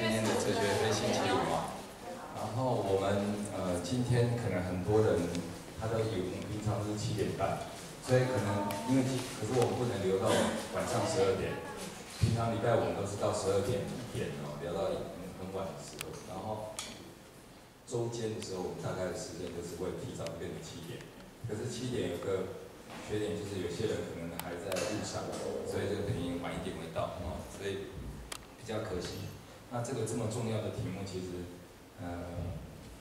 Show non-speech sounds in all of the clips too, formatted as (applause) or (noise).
今天的哲学飞星期五啊，然后我们呃今天可能很多人他都以为我们平常是七点半，所以可能因为可是我们不能留到晚上十二点，平常礼拜五都是到十二点一点哦，聊到很晚的时候，然后中间的时候我们大概的时间就是会提早变成七点，可是七点有个缺点就是有些人可能还在路上，所以就肯定晚一点会到哦，所以。比较可惜，那这个这么重要的题目，其实，呃，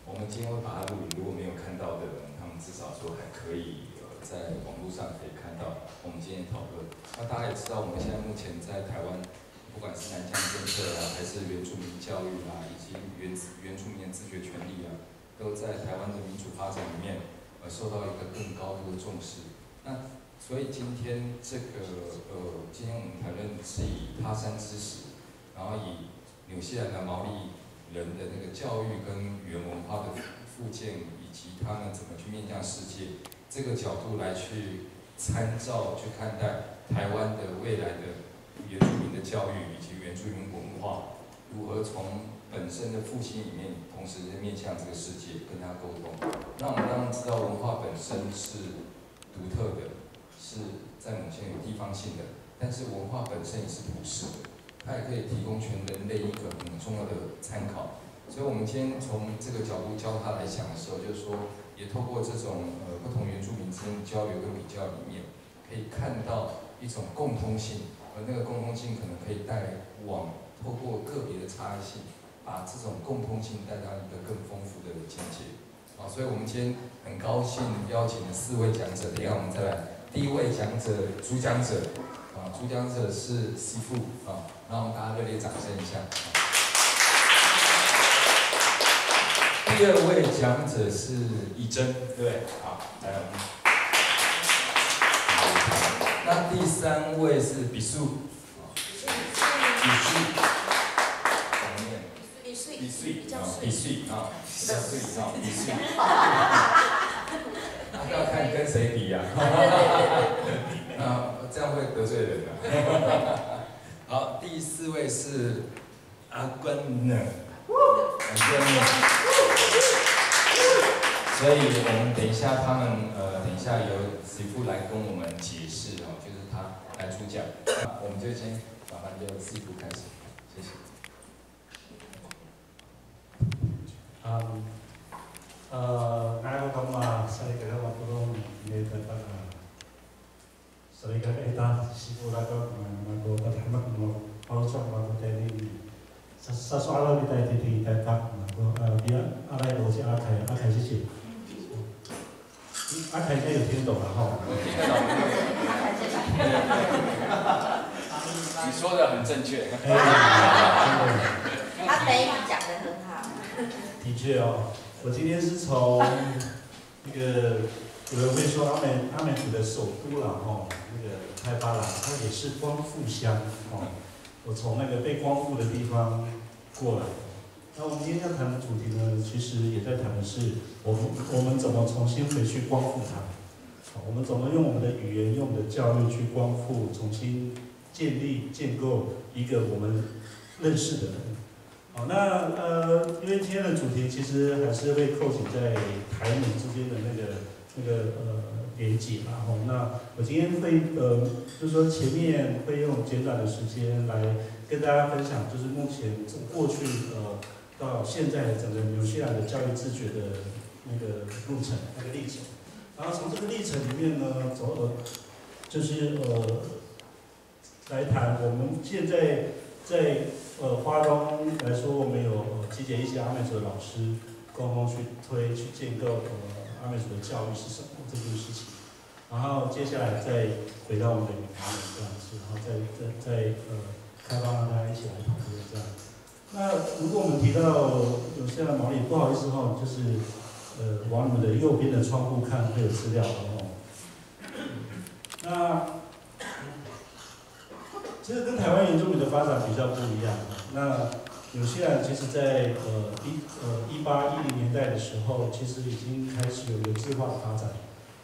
我们今天会把它录影。如果没有看到的人，他们至少说还可以呃，在网络上可以看到我们今天讨论。那大家也知道，我们现在目前在台湾，不管是南疆政策啊，还是原住民教育啊，以及原原住民的自决权利啊，都在台湾的民主发展里面，呃，受到一个更高度的重视。那所以今天这个呃，今天我们谈论是以他山之石。然后以纽西兰的毛利人的那个教育跟原文化的复建，以及他们怎么去面向世界这个角度来去参照去看待台湾的未来的原住民的教育以及原住民文化如何从本身的复兴里面，同时在面向这个世界跟他沟通。那我们当然知道文化本身是独特的，是在某些有地方性的，但是文化本身也是普世的。它也可以提供全人类一个很重要的参考，所以，我们今天从这个角度教他来想的时候，就是说，也透过这种呃不同原住民之间交流跟比较里面，可以看到一种共通性，而那个共通性可能可以带往透过个别的差异性，把这种共通性带到一个更丰富的境界。啊，所以我们今天很高兴邀请了四位讲者，等一下我们再来，第一位讲者主讲者。啊主讲者是师傅啊，让我们大家热烈掌声一下。第二位讲者是以真，对，好，来我们。那第三位是比数，比数，怎么念？比数，比数，啊，比数啊，比较碎啊，比数。那要看跟谁比呀？啊。这样会得罪人的。好，第四位是阿关呢，阿关呢。所以我们等一下，他们呃，等一下由师傅来跟我们解释哦，就是他来主讲。我们就先麻烦就师傅开始，谢谢。嗯，呃，那我讲嘛，所以个我不懂你的答所以讲，大家希望大家能够听得懂，不用讲外国的。大家注意，大家阿伯，阿伯，阿伯，阿伯是谁？阿伯应该有听懂了哈。阿伯谢谢。你说的很正确。他翻讲的很好。的确哦，我今天是从那个。有人会说阿美阿美族的首都了哈。开发了，它也是光复乡哦。我从那个被光复的地方过来。那我们今天要谈的主题呢，其实也在谈的是我们我们怎么重新回去光复它。好，我们怎么用我们的语言、用我们的教育去光复、重新建立、建构一个我们认识的人。好，那呃，因为今天的主题其实还是会扣紧在台美之间的那个那个呃。连接嘛，吼，那我今天会呃，就是说前面会用简短的时间来跟大家分享，就是目前从过去呃到现在整个纽西兰的教育自觉的那个路程那个历程，然后从这个历程里面呢，走呃就是呃来谈我们现在在呃花东来说，我们有呃集结一些阿美族的老师，共同去推去建构呃。阿美族的教育是什么这件事情，然后接下来再回到我们的语言这样子，然后再再再呃开放让大家一起来讨论这样。那如果我们提到有些毛利，不好意思哈，就是呃往你们的右边的窗户看会有资料哦。那其实跟台湾原住民的发展比较不一样，那。有些人其实，在呃一呃一八一零年代的时候，其实已经开始有有计划的发展。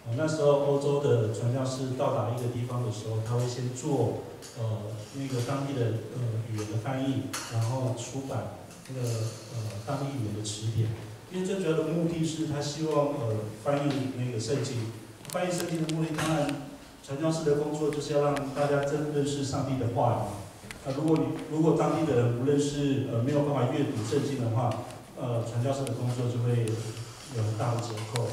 呃，那时候欧洲的传教士到达一个地方的时候，他会先做呃那个当地的呃语言的翻译，然后出版那个呃当地语言的词典。因为最主要的目的是他希望呃翻译那个圣经。翻译圣经的目的，当然传教士的工作就是要让大家真认识上帝的话语。那如果你如果当地的人不认识呃没有办法阅读圣经的话，呃传教士的工作就会有很大的折扣。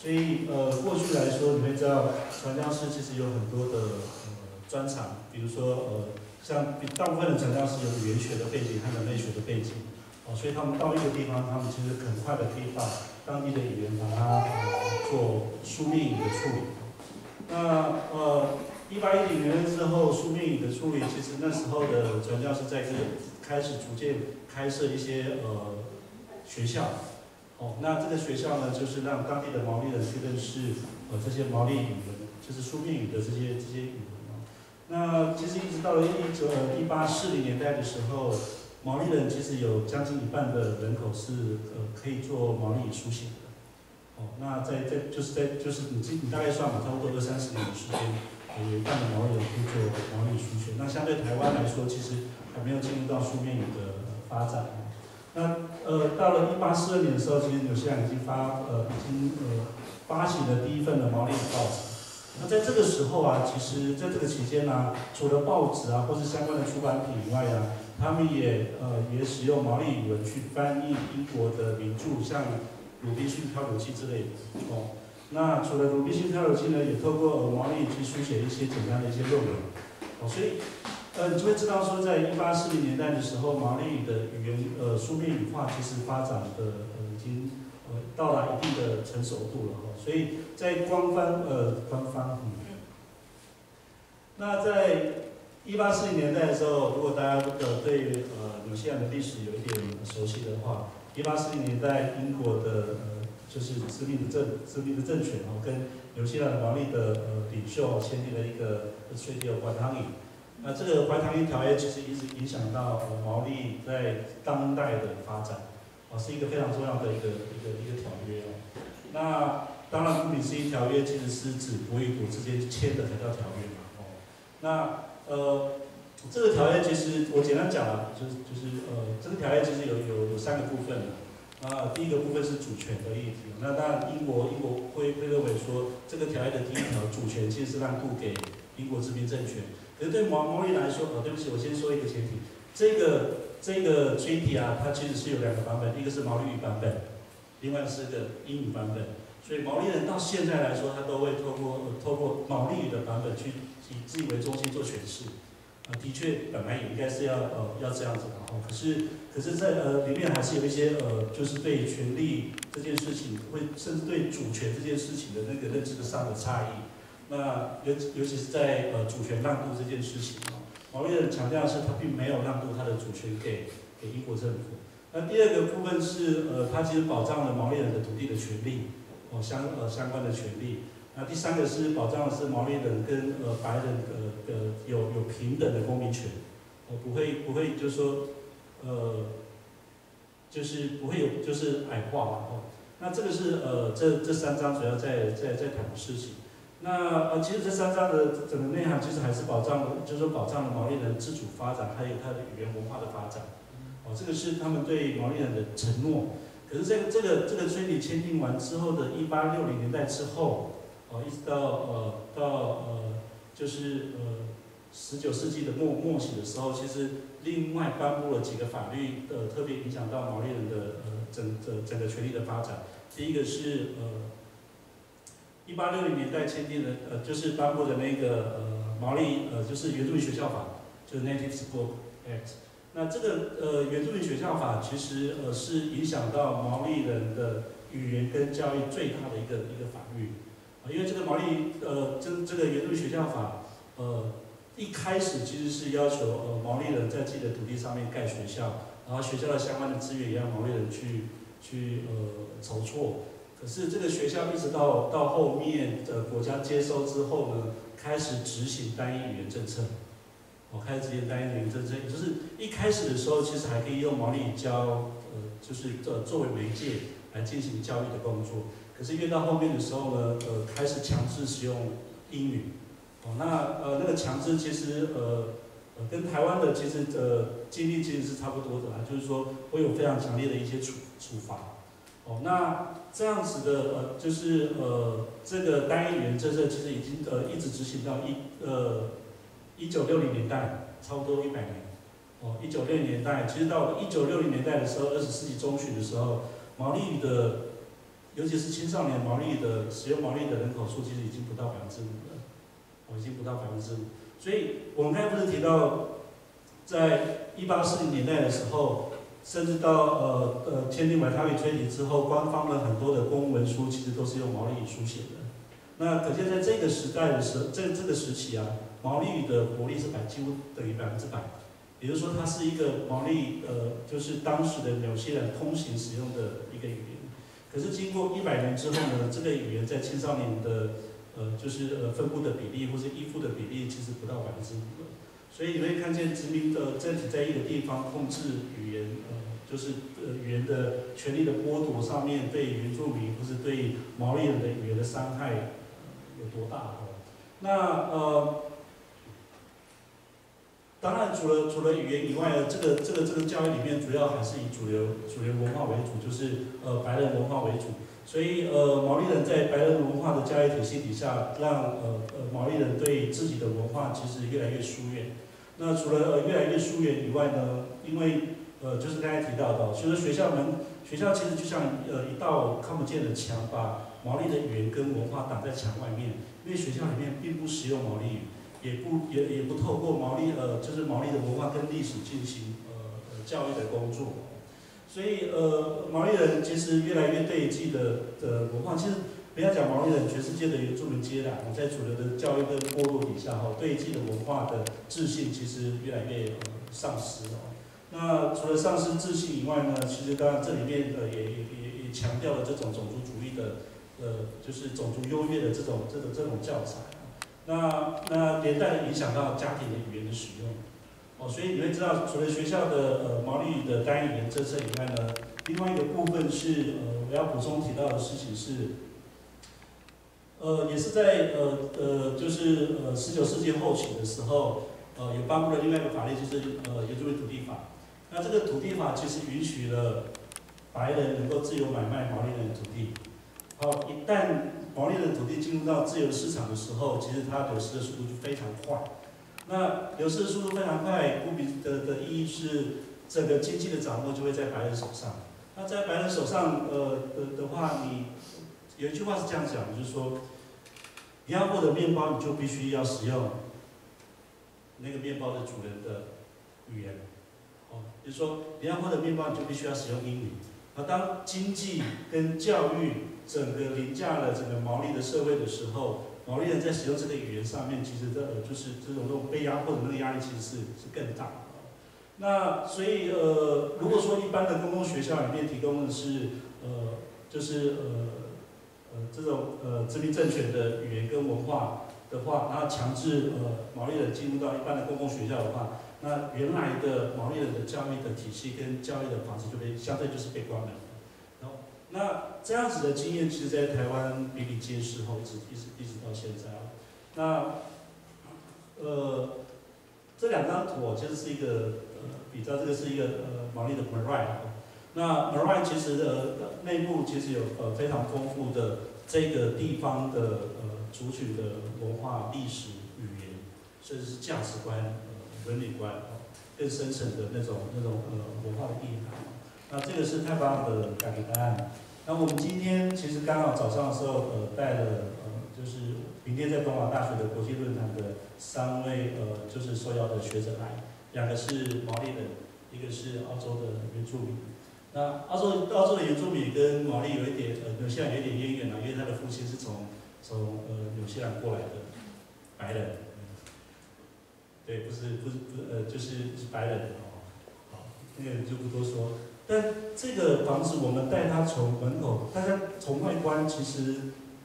所以，呃，过去来说，你会知道，传教士其实有很多的呃专长，比如说，呃，像大部分的传教士有语言学的背景和人类学的背景，哦，所以他们到一个地方，他们其实很快的可以把当地的语言把它做书面语的处理。那，呃，一八一零年之后，书面语的处理，其实那时候的传教士在这开始逐渐开设一些呃学校。哦，那这个学校呢，就是让当地的毛利人去认识呃这些毛利语文，就是书面语的这些这些语文。那其实一直到了一九一八四零年代的时候，毛利人其实有将近一半的人口是呃可以做毛利语书写的。哦，那在在就是在就是你你大概算嘛，差不多二三十年的时间，有一半的毛利人可以做毛利语书写。那相对台湾来说，其实还没有进入到书面语的发展。那呃，到了一八四二年的时候，其实纽西兰已经发呃，已经呃发行了第一份的毛利报纸。那在这个时候啊，其实在这个期间呢，除了报纸啊，或是相关的出版品以外啊，他们也呃也使用毛利语文去翻译英国的名著，像《鲁滨逊漂流记》之类的哦。那除了《鲁滨逊漂流记》呢，也透过毛利语去书写一些简单的一些论文哦，所以。呃，你就会知道说，在一八四零年代的时候，毛利语的语言呃书面语化其实发展的呃已经呃到达一定的成熟度了哈。所以在官方呃官方，嗯，那在一八四零年代的时候，如果大家呃对呃纽西兰的历史有一点熟悉的话，一八四零年代英国的呃就是殖民的政殖民的政权哦，跟纽西兰毛利的呃领袖签订了一个《水地关汤语》。那这个《怀唐伊条约》其实一直影响到毛利在当代的发展，啊，是一个非常重要的一个一个一个条约哦。那当然，《布里斯基条约》其实是指国与国之间签的才叫条约嘛，哦。那呃，这个条约其实我简单讲啊，就是就是呃，这个条约其实有有有三个部分的。啊，第一个部分是主权的议题。那当然，英国英国会会认为说，这个条约的第一条主权其实是让渡给英国殖民政权。可是对毛毛利来说，哦，对不起，我先说一个前提，这个这个 treaty 啊，它其实是有两个版本，一个是毛利语版本，另外是个英语版本。所以毛利人到现在来说，他都会透过透过毛利语的版本去以自己为中心做诠释。啊，的确，本来也应该是要呃要这样子的哦。可是可是，在呃里面还是有一些呃，就是对权力这件事情，会甚至对主权这件事情的那个认知上的差异。那尤尤其是在呃主权让渡这件事情啊，毛利人强调是他并没有让渡他的主权给给英国政府。那第二个部分是呃，他其实保障了毛利人的土地的权利，哦相呃相关的权利。那第三个是保障的是毛利人跟呃白人呃呃有有平等的公民权，哦不会不会就是说呃就是不会有就是矮化嘛哦。那这个是呃这这三章主要在在在谈的事情。那呃，其实这三章的整个内涵，其实还是保障了，就是说保障了毛利人自主发展，还有他的语言文化的发展。哦，这个是他们对毛利人的承诺。可是这个这个这个推理签订完之后的一八六零年代之后，哦，一直到呃到呃就是呃十九世纪的末末期的时候，其实另外颁布了几个法律，呃，特别影响到毛利人的呃整整整个权利的发展。第一个是呃。一八六零年代签订的，呃，就是颁布的那个呃毛利，呃，就是原住民学校法，就是 Native School Act。那这个呃原住民学校法其实呃是影响到毛利人的语言跟教育最大的一个一个法。因为这个毛利呃这这个原住学校法，呃一开始其实是要求呃毛利人在自己的土地上面盖学校，然后学校的相关的资源也让毛利人去去呃筹措。可是这个学校一直到到后面的国家接收之后呢，开始执行单一语言政策。我开始执行单一语言政策，就是一开始的时候，其实还可以用毛利教，呃，就是作作为媒介来进行教育的工作。可是越到后面的时候呢，呃，开始强制使用英语。哦，那呃那个强制其实呃呃跟台湾的其实呃经历其实是差不多的啦，就是说会有非常强烈的一些处处罚。哦，那这样子的呃就是呃这个单一语言政策其实已经呃一直执行到一呃一九六零年代，差不多一百年。哦，一九六零年代，其实到一九六零年代的时候，二十世纪中旬的时候，毛利语的，尤其是青少年毛利的使用毛利的人口数，其实已经不到百分之五了，哦，已经不到百分之五。所以我们刚才不是提到，在一八四零年代的时候，甚至到呃呃签订《马卡比推理》之后，官方的很多的公文书其实都是用毛利语书写的。那可见在这个时代的时，这这个时期啊，毛利语的活力是百几乎等于百分之百。也就是说，它是一个毛利，呃，就是当时的纽西兰通行使用的一个语言。可是经过一百年之后呢，这个语言在青少年的，呃，就是呃分布的比例或是依附的比例，其实不到百分之五了。所以你会看见殖民的政体在一个地方控制语言，呃，就是呃语言的权利的剥夺上面，对原住民或是对毛利人的语言的伤害有多大？那呃。当然，除了除了语言以外呢，这个这个这个教育里面主要还是以主流主流文化为主，就是呃白人文化为主。所以呃毛利人在白人文化的教育体系底下，让呃呃毛利人对自己的文化其实越来越疏远。那除了呃越来越疏远以外呢，因为呃就是刚才提到的，其实学校门学校其实就像呃一道看不见的墙，把毛利的语言跟文化挡在墙外面，因为学校里面并不使用毛利语。也不也也不透过毛利呃，就是毛利的文化跟历史进行呃呃教育的工作，所以呃毛利人其实越来越对自己的的文化，其实不要讲毛利人，全世界的原住民阶层，在主流的教育跟剥夺底下哈，对自己的文化的自信其实越来越呃丧失了。那除了丧失自信以外呢，其实当然这里面呃也也也也强调了这种种族主义的呃就是种族优越的这种这种这种教材。那那连带的影响到家庭的语言的使用，哦，所以你会知道，除了学校的呃毛利语的单语言政策以外呢，另外一个部分是呃我要补充提到的事情是，呃也是在呃呃就是呃十九世纪后期的时候，呃也颁布了另外一个法律，就是呃原住民土地法。那这个土地法其实允许了白人能够自由买卖毛利人的土地，好，一旦毛利的土地进入到自由市场的时候，其实它流失的速度就非常快。那流失的速度非常快，不比的的意义是，整个经济的掌握就会在白人手上。那在白人手上，呃的的话，你有一句话是这样讲，就是说，你要获得面包，你就必须要使用那个面包的主人的语言。哦，就是说，你要获得面包，你就必须要使用英语。而当经济跟教育整个凌驾了整个毛利的社会的时候，毛利人在使用这个语言上面，其实这呃就是这种这种被压迫的那个压力，其实是是更大的。那所以呃，如果说一般的公共学校里面提供的是呃就是呃呃这种呃殖民政权的语言跟文化的话，然后强制呃毛利人进入到一般的公共学校的话，那原来的毛利人的教育的体系跟教育的方式就被相对就是被关了。那这样子的经验，其实，在台湾比比皆是，后一直一直一直到现在啊。那呃，这两张图哦，其实是一个呃，比较这个是一个呃，毛利的 Marai 那 Marai 其实呃，内部其实有呃非常丰富的这个地方的呃族群的文化、历史、语言，甚至是价值观、呃伦理观更深层的那种那种呃文化的意涵。那这个是太棒的改革答案。那我们今天其实刚好早上的时候，呃，带了呃，就是明天在东华大学的国际论坛的三位呃，就是受邀的学者来，两个是毛利人，一个是澳洲的原住民。那澳洲澳洲的原住民跟毛利有一点呃，纽西兰有一点渊源啊，因为他的父亲是从从呃纽西兰过来的白人。对，不是不是不是呃，就是是白人哦。好，那个就不多说。但这个房子，我们带它从门口，大家从外观其实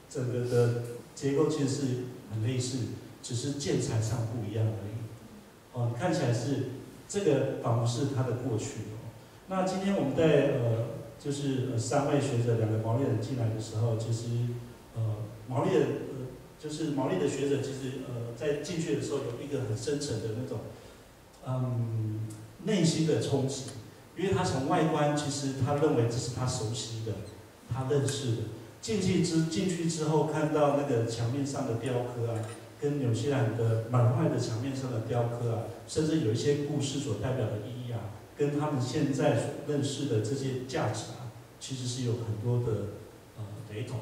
整个的结构其实是很类似，只是建材上不一样而已。哦，看起来是这个仿佛是它的过去。那今天我们在呃就是呃三位学者两个毛利人进来的时候，其实呃毛利人呃就是毛利的学者，其实呃在进去的时候有一个很深层的那种嗯内心的冲击，因为他从外观其实他认为这是他熟悉的，他认识的，进去之进去之后看到那个墙面上的雕刻啊。跟纽西兰的满块的墙面上的雕刻啊，甚至有一些故事所代表的意义啊，跟他们现在所认识的这些价值啊，其实是有很多的呃雷同。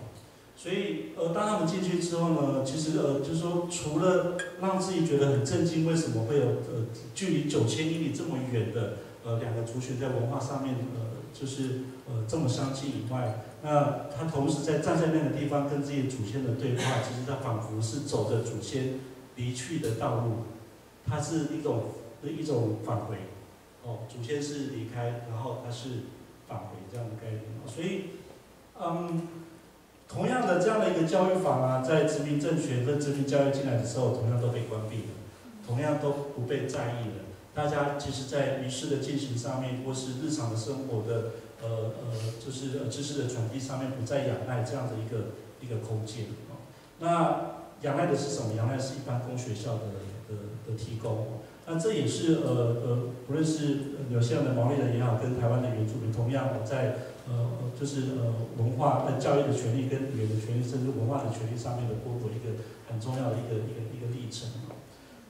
所以呃，当他们进去之后呢，其实呃，就是说，除了让自己觉得很震惊，为什么会有呃距离九千英里这么远的呃两个族群在文化上面呃就是呃这么相近以外，那他同时在站在那个地方跟自己祖先的对话，其实他仿佛是走着祖先离去的道路，他是一种一种返回，哦，祖先是离开，然后他是返回这样的概念，所以，嗯，同样的这样的一个教育法啊，在殖民政权跟殖民教育进来的时候，同样都被关闭了，同样都不被在意了，大家其实，在仪式的进行上面，或是日常的生活的。呃呃，就是呃知识的传递上面不再仰赖这样的一个一个空间啊。那仰赖的是什么？仰赖是一般公学校的的的提供。那这也是呃呃，不论是纽西兰的毛利人也好，跟台湾的原住民，同样在呃就是呃文化呃教育的权利跟语言的权利，甚至文化的权利上面的剥夺一个很重要的一个一个一个历程。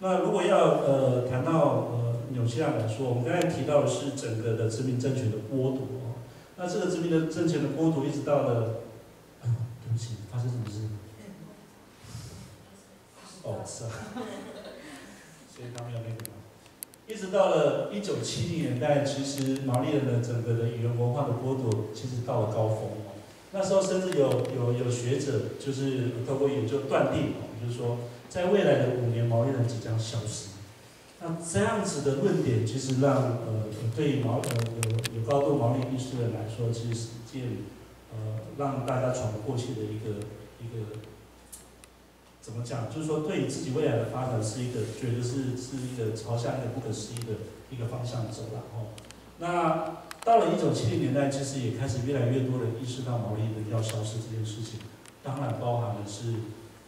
那如果要呃谈到呃纽西兰来说，我们刚才提到的是整个的殖民政权的剥夺。那这个殖民的政权的剥夺，一直到了，对不起，发生什么事？哦，是啊，所以他们要那个嘛。一直到了一九七零年代，其实毛利人的整个的语言文化的剥夺，其实到了高峰。那时候甚至有有有学者，就是透过研究断定，就是说，在未来的五年，毛利人即将消失。那这样子的论点，其实让呃对于毛呃有有高度毛利意识的人来说，其实是一件呃让大家喘不过气的一个一个怎么讲？就是说对于自己未来的发展是一个觉得是是一个朝向一个不可思议的一个方向走了哦。那到了一九七零年代，其实也开始越来越多人意识到毛利人要消失这件事情，当然包含的是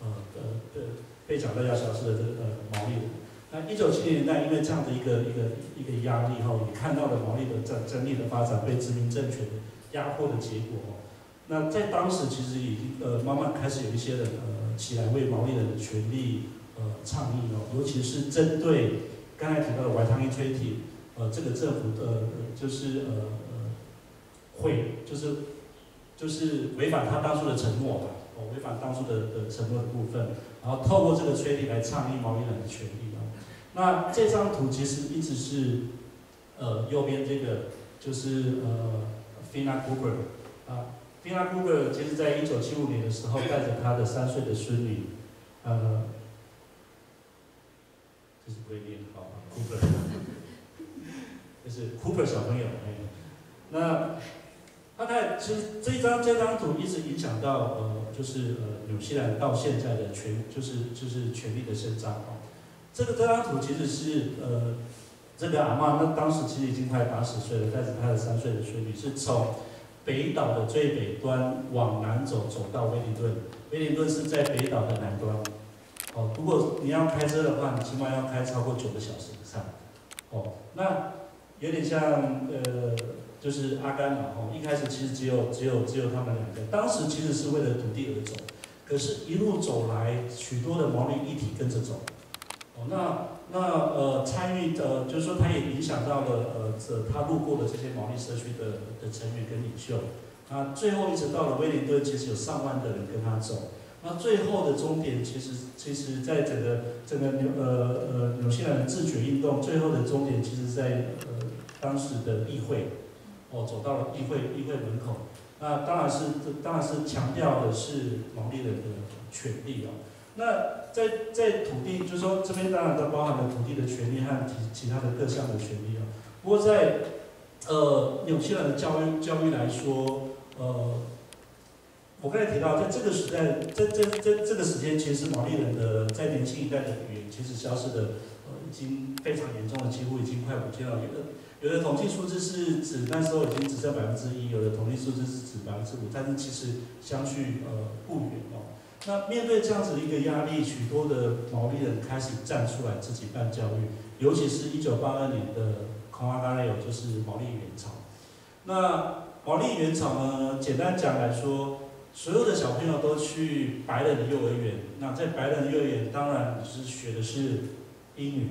呃呃的被讲到要消失的这个呃毛利人。那一九七零年代，因为这样的一个一个一个压力哈，也看到了毛利的整整体的发展被殖民政权压迫的结果。那在当时，其实已经呃慢慢开始有一些人呃起来为毛利人的权利呃倡议哦，尤其是针对刚才提到的 White Army Treaty，呃这个政府的就是呃会就是就是违反他当初的承诺吧，哦违反当初的的承诺的部分，然后透过这个 treaty 来倡议毛利人的权利。那这张图其实一直是，呃，右边这个就是呃，Fina Cooper 啊，Fina Cooper 其实在一九七五年的时候带着他的三岁的孙女，呃，这是不会念好，Cooper，(laughs) 就是 Cooper 小朋友哎，那他在其实这张这张图一直影响到呃，就是呃纽西兰到现在的权就是就是权力的伸张啊。这个这张图其实是呃，这个阿妈那当时其实已经快八十岁了，带着她的三岁的孙女，是从北岛的最北端往南走，走到威灵顿。威灵顿是在北岛的南端。哦，如果你要开车的话，你起码要开超过九个小时以上。哦，那有点像呃，就是阿甘嘛。哦，一开始其实只有只有只有他们两个，当时其实是为了土地而走，可是一路走来，许多的毛利一体跟着走。哦，那那呃，参与的，就是说，他也影响到了呃，这他路过的这些毛利社区的的成员跟领袖。那最后一直到了威灵顿，其实有上万的人跟他走。那最后的终点，其实其实在整个整个纽呃呃纽西兰的自决运动，最后的终点，其实在呃当时的议会，哦，走到了议会议会门口。那当然是这当然是强调的是毛利人的权利哦。那在在土地，就是说这边当然都包含了土地的权利和其其他的各项的权利啊。不过在呃纽西兰的教育教育来说，呃，我刚才提到，在这个时代，在在在这个时间，其实毛利人的在年轻一代的语言其实消失的呃已经非常严重的，几乎已经快不见了。有的有的统计数字是指那时候已经只剩百分之一，有的统计数字是指百分之五，但是其实相距呃不远哦。那面对这样子的一个压力，许多的毛利人开始站出来自己办教育，尤其是一九八二年的 c o n a g a 就是毛利元朝。那毛利元朝呢，简单讲来说。所有的小朋友都去白人的幼儿园，那在白人的幼儿园当然是学的是英语。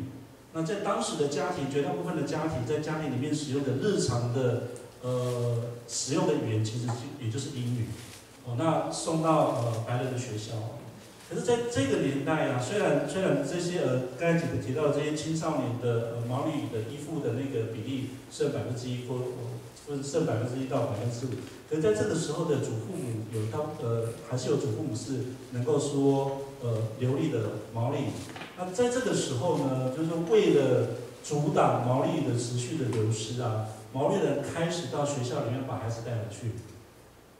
那在当时的家庭，绝大部分的家庭在家庭里面使用的日常的呃使用的语言，其实就也就是英语。哦，那送到呃白人的学校。可是在这个年代啊，虽然虽然这些呃刚才几个提到的这些青少年的呃毛利的依附的那个比例剩百分之一或或者剩百分之一到百分之五。可是在这个时候的祖父母有到呃，还是有祖父母是能够说呃流利的毛利。那在这个时候呢，就是为了阻挡毛利的持续的流失啊，毛利人开始到学校里面把孩子带回去，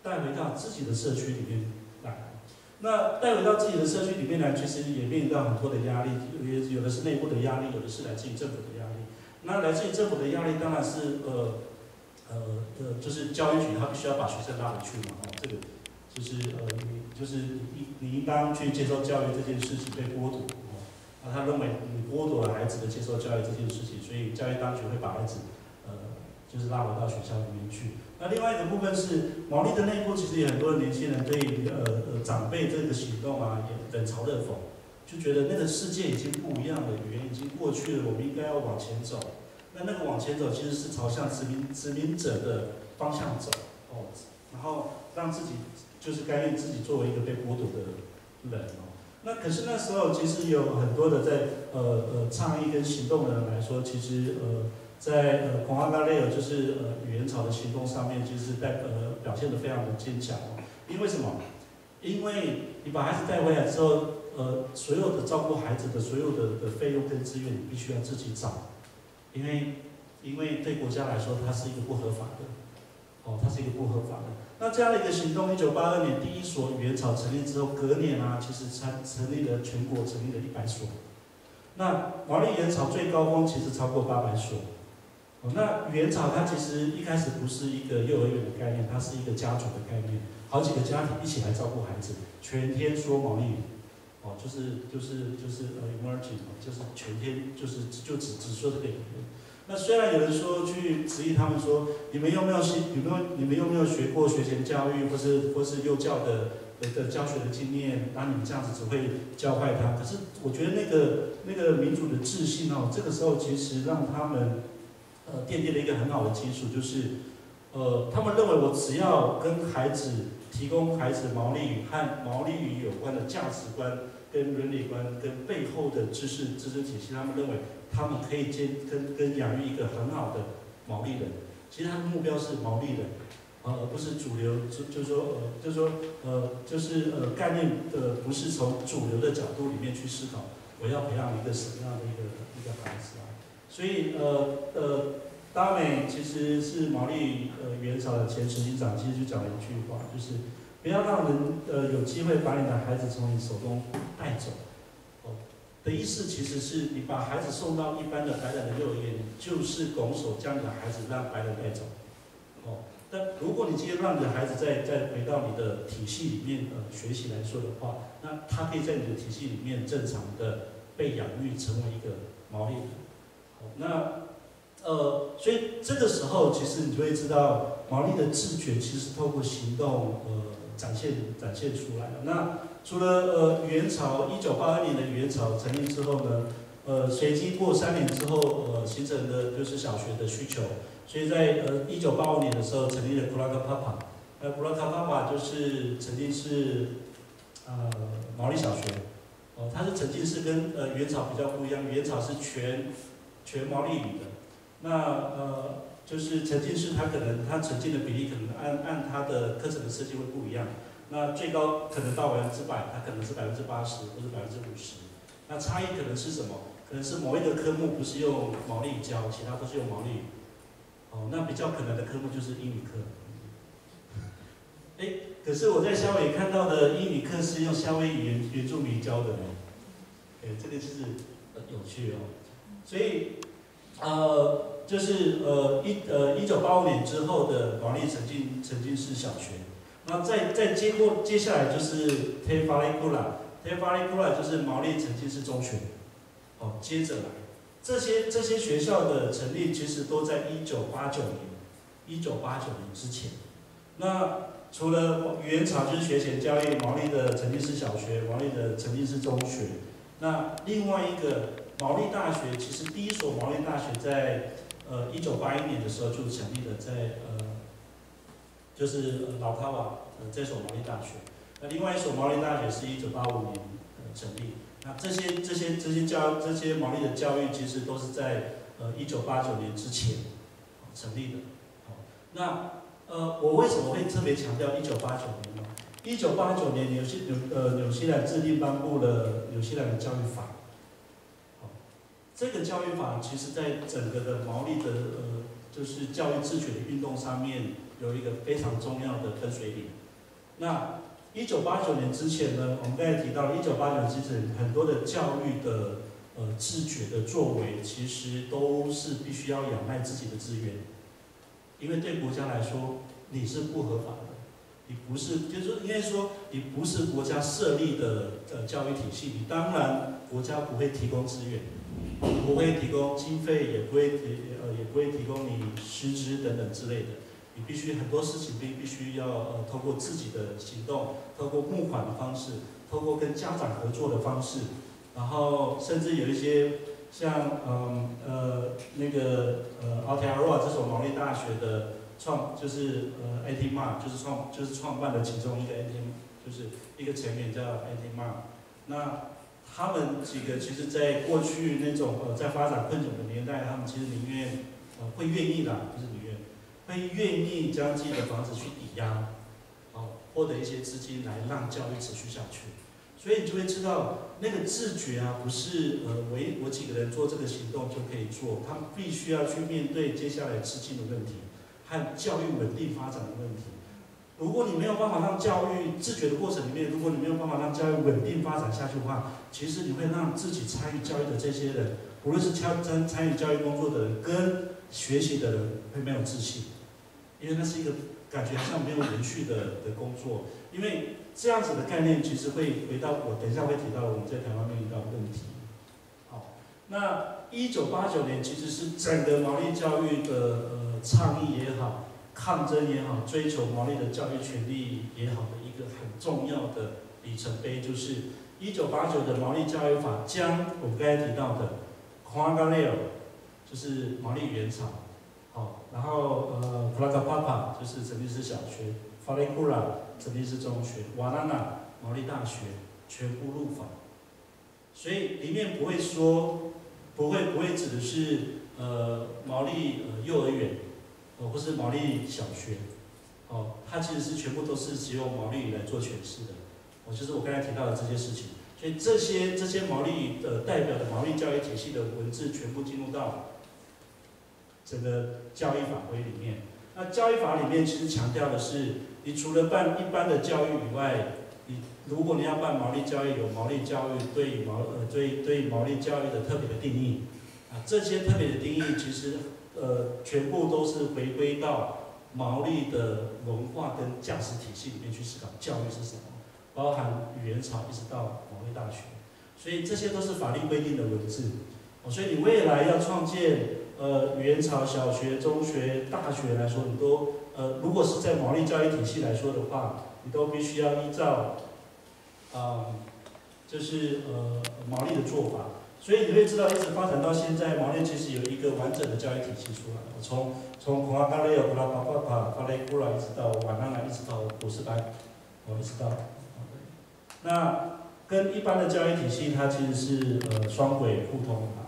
带回到自己的社区里面来。那带回到自己的社区里面来，其实也面临到很多的压力，有有的是内部的压力，有的是来自于政府的压力。那来自于政府的压力，当然是呃。呃，呃，就是教育局，他必须要把学生拉回去嘛，哦，这个就是呃，你就是你你应当去接受教育这件事情被剥夺，哦，那他认为你剥夺了孩子的接受教育这件事情，所以教育当局会把孩子呃，就是拉回到学校里面去。那另外一个部分是毛利的内部，其实有很多的年轻人对呃呃长辈这个行动啊，也冷嘲热讽，就觉得那个世界已经不一样了，语言已经过去了，我们应该要往前走。那那个往前走，其实是朝向殖民殖民者的方向走，哦，然后让自己就是甘愿自己作为一个被剥夺的人哦。那可是那时候其实有很多的在呃呃倡议跟行动的人来说，其实呃在呃孔阿嘎雷尔就是呃语言潮的行动上面，其实在呃表现的非常的坚强哦。因为什么？因为你把孩子带回来之后，呃，所有的照顾孩子的所有的的费用跟资源，你必须要自己找。因为，因为对国家来说，它是一个不合法的，哦，它是一个不合法的。那这样的一个行动，一九八二年第一所语言草成立之后，隔年啊，其实成成立了全国成立了一百所。那毛利语言草最高峰其实超过八百所。哦，那语言草它其实一开始不是一个幼儿园的概念，它是一个家族的概念，好几个家庭一起来照顾孩子，全天说毛利语。哦，就是就是就是呃，emerging，就是全天就是就只只说这个语言。那虽然有人说去质疑他们说，你们有没有学有没有你们有没有学过学前教育或是或是幼教的的教学的经验？那你们这样子只会教坏他。可是我觉得那个那个民主的自信哦，这个时候其实让他们呃奠定了一个很好的基础，就是呃他们认为我只要跟孩子提供孩子毛利语和毛利语有关的价值观。跟伦理观、跟背后的知识知识体系，他们认为他们可以兼跟跟养育一个很好的毛利人。其实他的目标是毛利人，呃，而不是主流。就就说，呃，就说，呃，就是呃，概念的不是从主流的角度里面去思考，我要培养一个什么样的一个一个孩子啊？所以，呃呃，达美其实是毛利呃元朝的前执行长，其实就讲了一句话，就是。不要让人呃有机会把你的孩子从你手中带走，的意思其实是你把孩子送到一般的白人的幼儿园，就是拱手将你的孩子让白人带走，哦，但如果你今天让你的孩子再再回到你的体系里面呃学习来说的话，那他可以在你的体系里面正常的被养育成为一个毛利人，好，那呃所以这个时候其实你就会知道毛利的自觉其实透过行动呃。展现展现出来了。那除了呃元朝一九八二年的元朝成立之后呢，呃，随即过三年之后，呃，形成的就是小学的需求，所以在呃一九八五年的时候成立了布拉克帕帕。呃，布拉克帕帕就是曾经是呃毛利小学，哦，它是曾经是跟呃元朝比较不一样，元朝是全全毛利语的，那呃。就是沉浸式，它可能它沉浸的比例可能按按它的课程的设计会不一样。那最高可能到百分之百，它可能是百分之八十或者百分之五十。那差异可能是什么？可能是某一个科目不是用毛利教，其他都是用毛利。哦，那比较可能的科目就是英语课。哎，可是我在夏威夷看到的英语课是用夏威夷原原住民教的呢。哎，这个就是有趣哦。所以呃就是呃一呃一九八五年之后的毛利曾经曾经是小学，那再再接过接下来就是 Te f a l i k u l a t e f a l i k u l a 就是毛利沉浸式中学，哦，接着来这些这些学校的成立其实都在一九八九年，一九八九年之前，那。除了语言潮就是学前教育，毛利的沉浸式小学，毛利的沉浸式中学。那另外一个毛利大学，其实第一所毛利大学在呃一九八一年的时候就成立了，在呃就是老卡瓦呃这所毛利大学。那另外一所毛利大学是一九八五年呃成立。那这些这些这些教这些毛利的教育，其实都是在呃一九八九年之前成立的。好，那。呃，我为什么会特别强调一九八九年呢？一九八九年，纽西纽呃纽西兰制定颁布了纽西兰的教育法。好，这个教育法其实在整个的毛利的呃就是教育自觉的运动上面有一个非常重要的分水岭。那一九八九年之前呢，我们刚才提到，一九八九年之前很多的教育的呃自觉的作为，其实都是必须要仰赖自己的资源。因为对国家来说，你是不合法的，你不是，就是，应该说，你不是国家设立的呃教育体系，你当然国家不会提供资源，不会提供经费，也不会提呃也不会提供你师资等等之类的，你必须很多事情必必须要呃通过自己的行动，透过募款的方式，透过跟家长合作的方式，然后甚至有一些。像嗯呃那个呃 a l t a r o a 这所毛利大学的创就是呃 a t m a 就是创就是创办的其中一个 a t 就是一个成员叫 a t m a 那他们几个其实在过去那种呃在发展困窘的年代，他们其实宁愿呃会愿意的，就是宁，会愿意将自己的房子去抵押，哦获得一些资金来让教育持续下去。所以你就会知道，那个自觉啊，不是呃，我我几个人做这个行动就可以做，他们必须要去面对接下来资金的问题和教育稳定发展的问题。如果你没有办法让教育自觉的过程里面，如果你没有办法让教育稳定发展下去的话，其实你会让自己参与教育的这些人，无论是参参参与教育工作的人跟学习的人，会没有自信，因为那是一个感觉好像没有延续的的工作，因为。这样子的概念其实会回到我等一下会提到我们在台湾面临到的问题。好，那一九八九年其实是整个毛利教育的呃倡议也好，抗争也好，追求毛利的教育权利也好的一个很重要的里程碑，就是一九八九的毛利教育法将我们刚才提到的 k w a n g a l e o 就是毛利原厂，然后呃 k l a k a p a p a 就是陈立斯小学 f a l i k u r a 成立是中学，瓦纳纳毛利大学全部入法，所以里面不会说，不会不会指的是呃毛利呃幼儿园，哦或是毛利小学，哦它其实是全部都是只有毛利来做诠释的，哦就是我刚才提到的这些事情，所以这些这些毛利的代表的毛利教育体系的文字全部进入到整个教育法规里面，那教育法里面其实强调的是。你除了办一般的教育以外，你如果你要办毛利教育，有毛利教育对毛呃对对毛利教育的特别的定义，啊，这些特别的定义其实呃全部都是回归到毛利的文化跟价值体系里面去思考教育是什么，包含语言潮一直到毛利大学，所以这些都是法律规定的文字，哦，所以你未来要创建呃元朝小学、中学、大学来说，你都。呃，如果是在毛利教育体系来说的话，你都必须要依照，啊，就是呃毛利的做法，所以你会知道，一直发展到现在，毛利其实有一个完整的教育体系出来了。从从孔阿嘎雷尔、古拉巴巴帕、巴雷古拉，一直到瓦纳兰，一直到博士班，哦，一直到，那跟一般的教育体系，它其实是呃双轨互通的。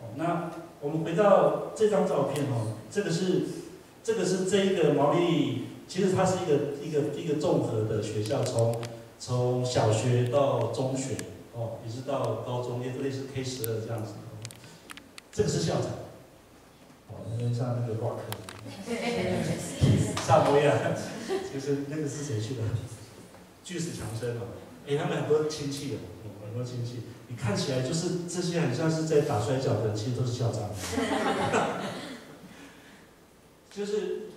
哦，那我们回到这张照片哦，这个是。这个是这一个毛利，其实它是一个一个一个综合的学校，从从小学到中学，哦，一直到高中，也类似 K 十二这样子。这个是校长，哦，因为像那个挂科，萨摩亚，就是那个是谁去的？巨石强森嘛，哎，他们很多亲戚哦，有没有亲戚？看起来就是这些很像是在打摔跤的人，其实都是校长。(laughs) 就是，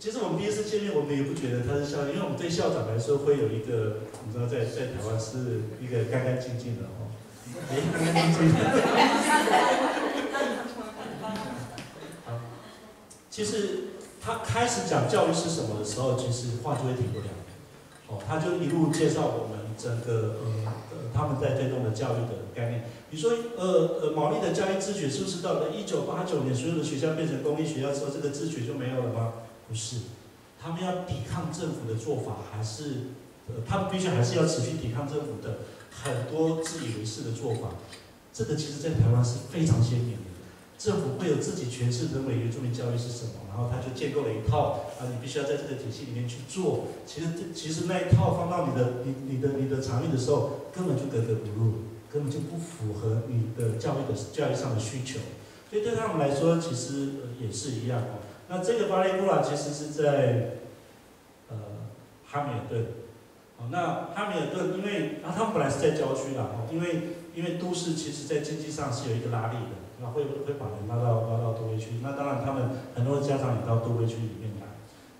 其实我们第一次见面，我们也不觉得他是校长，因为我们对校长来说会有一个，你知道，在在台湾是一个干干净净的哦，干干净净。好，其实他开始讲教育是什么的时候，其实话就会停不了。哦，他就一路介绍我们整个呃呃他们在推动的教育的概念。你说呃呃毛利的教育自觉是不是到了一九八九年所有的学校变成公立学校之后，这个自觉就没有了吗？不是，他们要抵抗政府的做法，还是呃他们必须还是要持续抵抗政府的很多自以为是的做法。这个其实在台湾是非常鲜明。政府会有自己诠释认为原住民教育是什么，然后他就建构了一套啊，你必须要在这个体系里面去做。其实这其实那一套放到你的你你的你的场域的时候，根本就格格不入，根本就不符合你的教育的教育上的需求。所以对他们来说，其实也是一样哦。那这个巴雷布拉其实是在呃哈密尔顿，哦，那哈密尔顿因为啊他们本来是在郊区啦，哦，因为因为都市其实在经济上是有一个拉力的。会会把人拉到拉到都会区，那当然他们很多家长也到都会区里面来。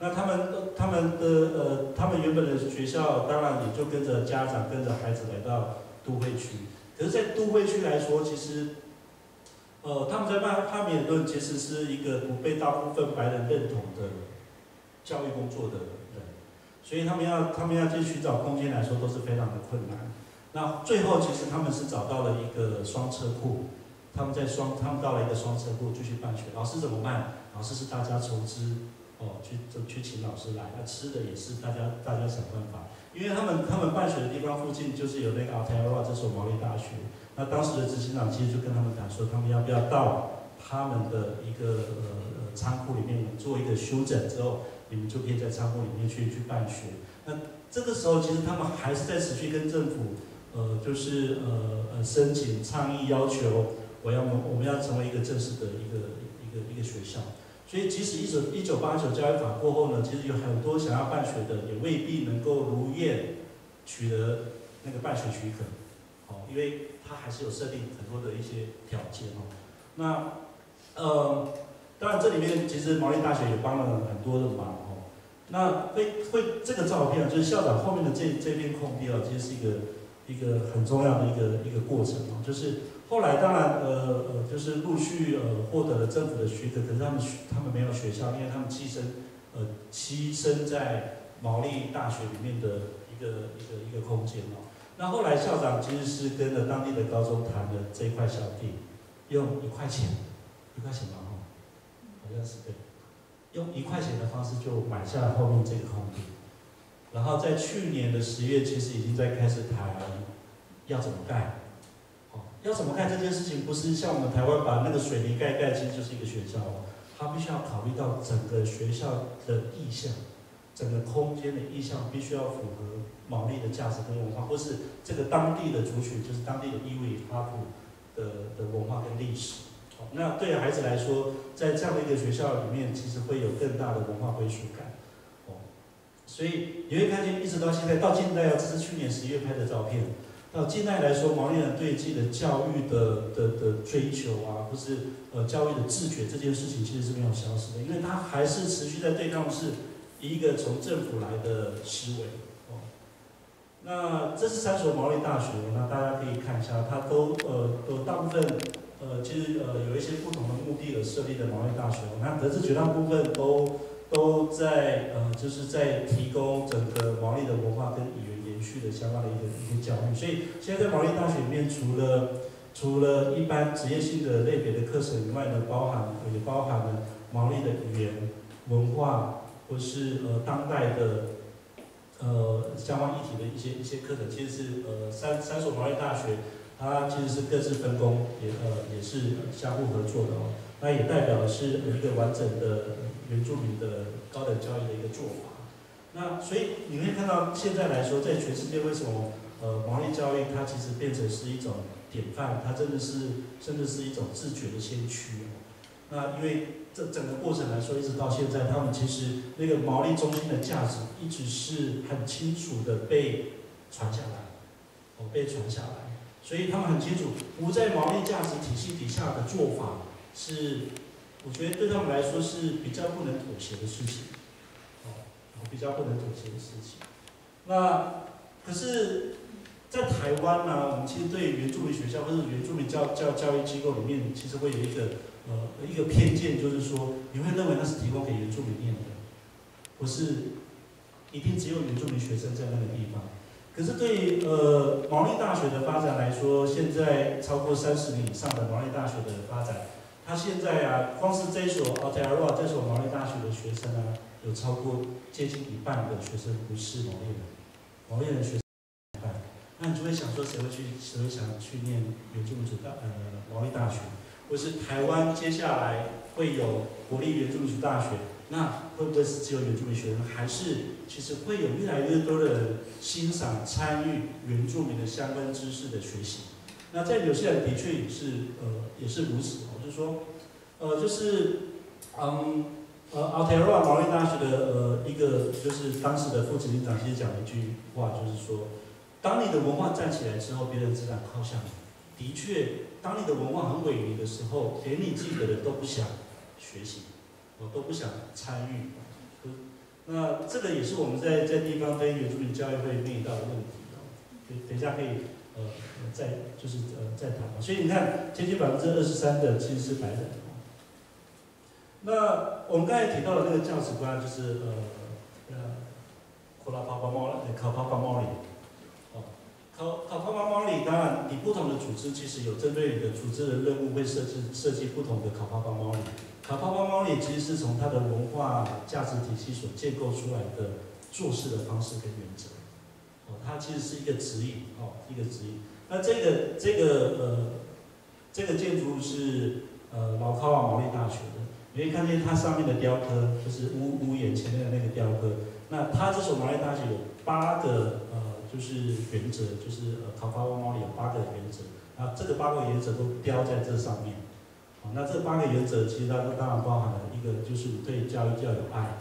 那他们他们的呃，他们原本的学校当然也就跟着家长跟着孩子来到都会区。可是，在都会区来说，其实，呃，他们在曼哈米尔顿其实是一个不被大部分白人认同的教育工作的人，所以他们要他们要去寻找空间来说都是非常的困难。那最后其实他们是找到了一个双车库。他们在双，他们到了一个双车库继续办学。老师怎么办？老师是大家筹资，哦，去去请老师来。那吃的也是大家大家想办法。因为他们他们办学的地方附近就是有那个阿泰尔瓦这所毛利大学。那当时的执行长其实就跟他们谈说，他们要不要到他们的一个呃呃仓库里面做一个修整之后，你们就可以在仓库里面去去办学。那这个时候其实他们还是在持续跟政府，呃，就是呃呃申请倡议要求。我要我们要成为一个正式的一个一个一个学校，所以即使一九一九八九教育法过后呢，其实有很多想要办学的也未必能够如愿取得那个办学许可，哦，因为它还是有设定很多的一些条件哦。那呃，当然这里面其实毛利大学也帮了很多的忙哦。那会会这个照片就是校长后面的这这片空地啊，其实是一个一个很重要的一个一个过程哦，就是。后来当然，呃呃，就是陆续呃获得了政府的许可，可是他们他们没有学校，因为他们栖身呃栖身在毛利大学里面的一个一个一个空间哦。那后来校长其实是跟着当地的高中谈的这一块小地，用一块钱，一块钱嘛哈，好像是对，用一块钱的方式就买下了后面这个空地，然后在去年的十月，其实已经在开始谈要怎么盖。要怎么看这件事情，不是像我们台湾把那个水泥盖盖，其实就是一个学校哦。他必须要考虑到整个学校的意向，整个空间的意向必须要符合毛利的价值跟文化，或是这个当地的族群，就是当地的意味哈普的的文化跟历史。好，那对孩子来说，在这样的一个学校里面，其实会有更大的文化归属感。哦，所以你会看见，一直到现在到近代哦，这是去年十一月拍的照片。到近代来说，毛利人对自己的教育的的的追求啊，或是呃教育的自觉这件事情，其实是没有消失的，因为他还是持续在对抗是一个从政府来的思维哦。那这是三所毛利大学，那大家可以看一下，它都呃都大部分呃其实呃有一些不同的目的而设立的毛利大学，那可是绝大部分都都在呃就是在提供整个毛利的文化跟语言。去的相关的一个一个教育，所以现在在毛利大学里面，除了除了一般职业性的类别的课程以外呢，包含也包含了毛利的语言、文化，或是呃当代的呃相关议题的一些一些课程。其实是呃三三所毛利大学，它其实是各自分工，也呃也是相互合作的哦。那也代表的是一个完整的原住民的高等教育的一个做法。那所以你可以看到，现在来说，在全世界为什么呃毛利教育它其实变成是一种典范，它真的是甚至是一种自觉的先驱哦。那因为这整个过程来说，一直到现在，他们其实那个毛利中心的价值一直是很清楚的被传下来，哦被传下来。所以他们很清楚，不在毛利价值体系底下的做法是，我觉得对他们来说是比较不能妥协的事情，比较不能妥协的事情。那可是，在台湾呢，我们其实对原住民学校或者原住民教教教育机构里面，其实会有一个呃一个偏见，就是说你会认为那是提供给原住民念的，不是一定只有原住民学生在那个地方。可是对呃毛利大学的发展来说，现在超过三十年以上的毛利大学的发展，它现在啊，光是这所 a 特 r a 这所毛利大学的学生啊，有超过接近一半的学生不是毛利人，毛利人学生一半，那你就会想说，谁会去谁会想去念原住民族大呃毛利大学，或是台湾接下来会有国立原住民族大学？那会不会是只有原住民学生，还是其实会有越来越多的人欣赏、参与原住民的相关知识的学习？那在纽西兰的确也是，呃，也是如此哦。就说，呃，就是，嗯，呃，阿特罗毛利大学的呃一个就是当时的副执行长其实讲了一句话，就是说，当你的文化站起来之后，别人自然靠向你。的确，当你的文化很萎靡的时候，连你自己的人都不想学习。我都不想参与，那这个也是我们在在地方跟原住民教育会面临到的问题哦。等等一下可以呃再就是呃再谈所以你看，接近百分之二十三的其实是白人。那我们刚才提到的那个价值观就是呃呃，考拉帕帕猫考帕帕猫里，哦，考考帕帕猫里，当然你不同的组织其实有针对你的组织的任务会设置设计不同的考帕帕猫里。卡帕巴猫里其实是从它的文化价值体系所建构出来的做事的方式跟原则，哦，它其实是一个指引，哦，一个指引。那这个这个呃，这个建筑是呃老卡瓦毛利大学的，你可以看见它上面的雕刻，就是屋屋檐前面的那个雕刻。那它这所毛利大学有八个呃，就是原则，就是呃卡帕巴猫里有八个原则，那这个八个原则都雕在这上面。那这八个原则其实它都当然包含了一个就是对教育要有爱，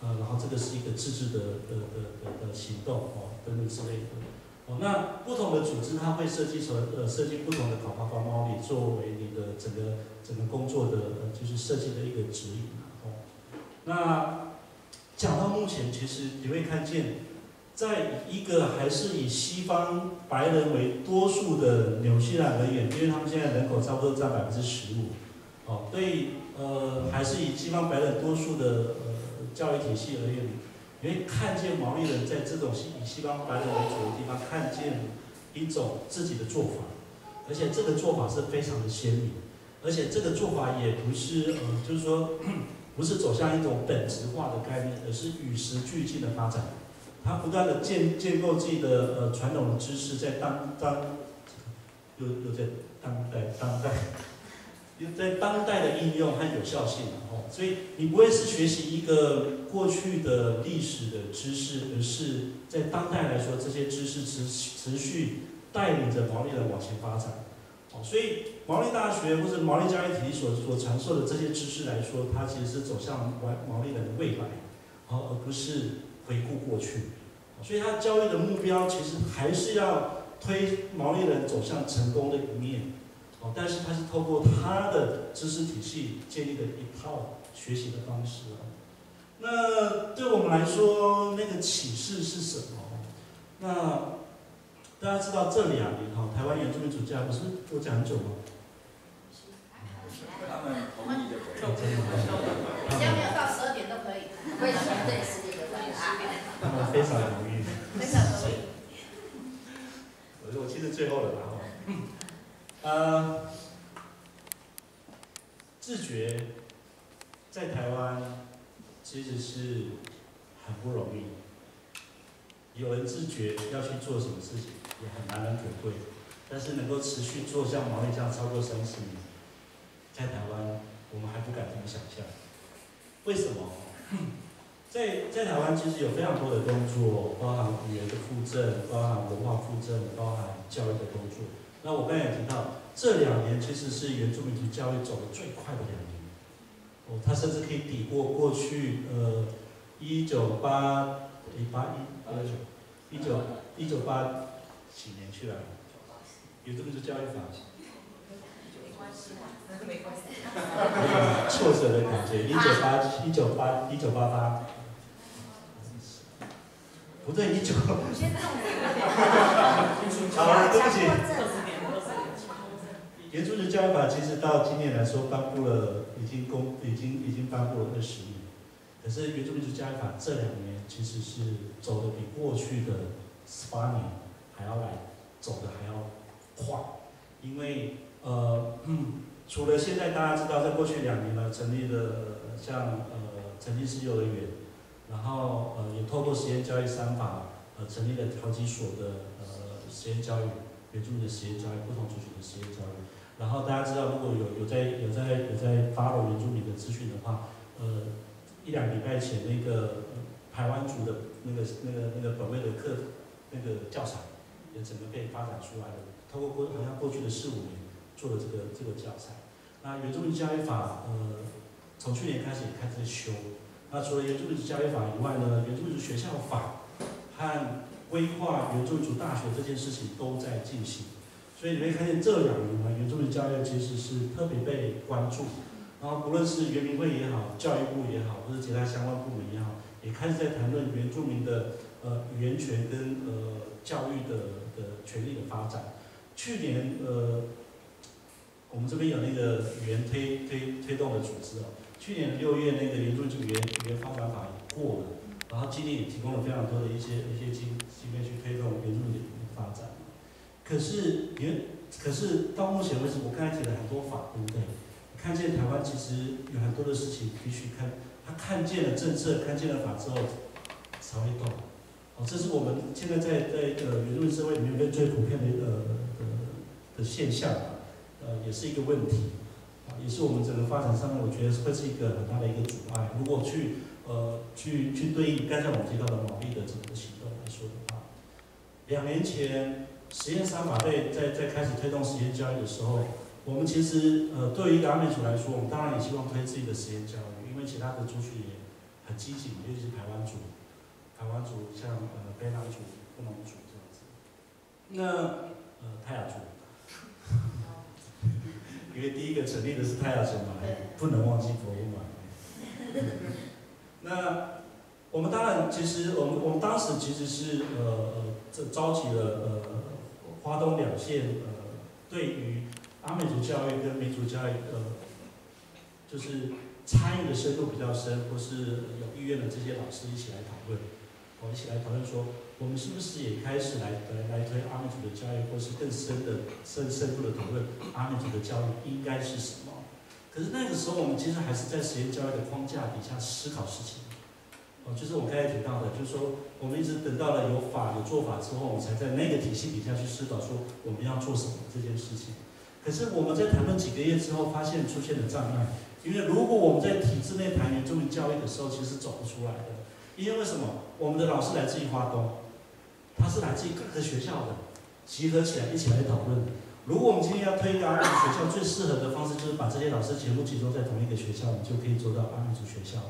呃，然后这个是一个自治的的的的的行动哦等等之类的。哦，那不同的组织它会设计成呃设计不同的考发发猫里作为你的整个整个工作的呃就是设计的一个指引哦。那讲到目前，其实你会看见，在一个还是以西方白人为多数的纽西兰而言，因为他们现在人口差不多占百分之十五。哦，对，呃，还是以西方白人多数的呃教育体系而言，你会看见毛利人在这种西以西方白人为主的地方，看见一种自己的做法，而且这个做法是非常的鲜明，而且这个做法也不是呃，就是说 (coughs) 不是走向一种本质化的概念，而是与时俱进的发展，他不断的建建构自己的呃传统的知识，在当当又又在当代当代。在当代的应用和有效性，哦，所以你不会是学习一个过去的历史的知识，而是在当代来说，这些知识持持续带领着毛利人往前发展，哦，所以毛利大学或者毛利教育体系所所传授的这些知识来说，它其实是走向毛毛利人的未来，哦，而不是回顾过去，所以它教育的目标其实还是要推毛利人走向成功的一面。但是他是透过他的知识体系建立的一套学习的方式啊。那对我们来说，那个启示是什么？那大家知道这两年哈，台湾原住民主教不是我讲很久吗？他们同意的，只要没有到十二点都可以，可以选对十点就可以啊。(laughs) 他们非常同意，非常同意。我 (laughs) 我记得最后了吧？呃，自觉在台湾其实是很不容易。有人自觉要去做什么事情，也很难能可贵。但是能够持续做像毛利这样超过三十年，在台湾我们还不敢这么想象。为什么？在在台湾其实有非常多的工作，包含语言的附赠，包含文化附赠，包含教育的工作。那我刚才也提到，这两年其实是原住民族教育走的最快的两年，哦，它甚至可以抵过过去呃一九八一八一呃一九一九八几年去了，原住民族教育法，没关系啦，没关系。挫折的感觉。一九八一九八一九八八，不对，一九。(laughs) 好了，对不起。原住民教育法其实到今年来说颁布了，已经公已经已经颁布了二十年。可是原住民族教育法这两年其实是走的比过去的十八年还要来走的还要快，因为呃，除了现在大家知道，在过去两年呢，成立了像呃成立式幼儿园，然后呃也透过实验教育三法，呃成立了好几所的呃实验教育，原住民的实验教育，不同族群的实验教育。然后大家知道，如果有有在有在有在 follow 原住民的资讯的话，呃，一两礼拜前那个台湾族的那个那个那个本位的课那个教材，也整个被发展出来了。通过过好像过去的四五年做了这个这个教材。那原住民教育法，呃，从去年开始也开始在修。那除了原住民教育法以外呢，原住民学校法和规划原住民族大学这件事情都在进行。所以你会看见这两年呢，原住民教育其实是特别被关注，然后不论是原民会也好，教育部也好，或者其他相关部门也好，也开始在谈论原住民的呃语言权跟呃教育的的权利的发展。去年呃，我们这边有那个语言推推推动的组织哦，去年六月那个原住民语言语言发展法也过了，然后今年也提供了非常多的一些一些经经费去推动原住民。可是，也可是到目前为止，我刚才提了很多法，对不对？看见台湾其实有很多的事情必须看，他看见了政策，看见了法之后才会动。哦，这是我们现在在在呃舆论社会里面最普遍的一个的的现象，呃，也是一个问题，啊，也是我们整个发展上面，我觉得会是一个很大的一个阻碍。如果去呃去去对应刚才我们提到的毛利的整个行动来说的话，两年前。实验三法在在在开始推动实验教育的时候，我们其实呃对于一个阿美族来说，我们当然也希望推自己的实验教育，因为其他的族群也很积极，尤其是台湾族，台湾族像呃卑南族、布农族这样子。那呃泰雅族，因为第一个成立的是泰雅族嘛，不能忘记佛乌嘛。那我们当然其实我们我们当时其实是呃呃这召集了呃。华东两县，呃，对于阿美族教育跟民族教育，呃，就是参与的深度比较深，或是有意愿的这些老师一起来讨论，我一起来讨论说，我们是不是也开始来来来推阿美族的教育，或是更深的深深度的讨论阿美族的教育应该是什么？可是那个时候，我们其实还是在实验教育的框架底下思考事情。哦，就是我刚才提到的，就是说，我们一直等到了有法有做法之后，我们才在那个体系底下去思考说我们要做什么这件事情。可是我们在谈论几个月之后，发现出现了障碍，因为如果我们在体制内谈原住民教育的时候，其实走不出来的。因为为什么？我们的老师来自于华东，他是来自于各个学校的，集合起来一起来讨论。如果我们今天要推一个阿美族学校，最适合的方式就是把这些老师全部集中在同一个学校，你就可以做到阿美族学校。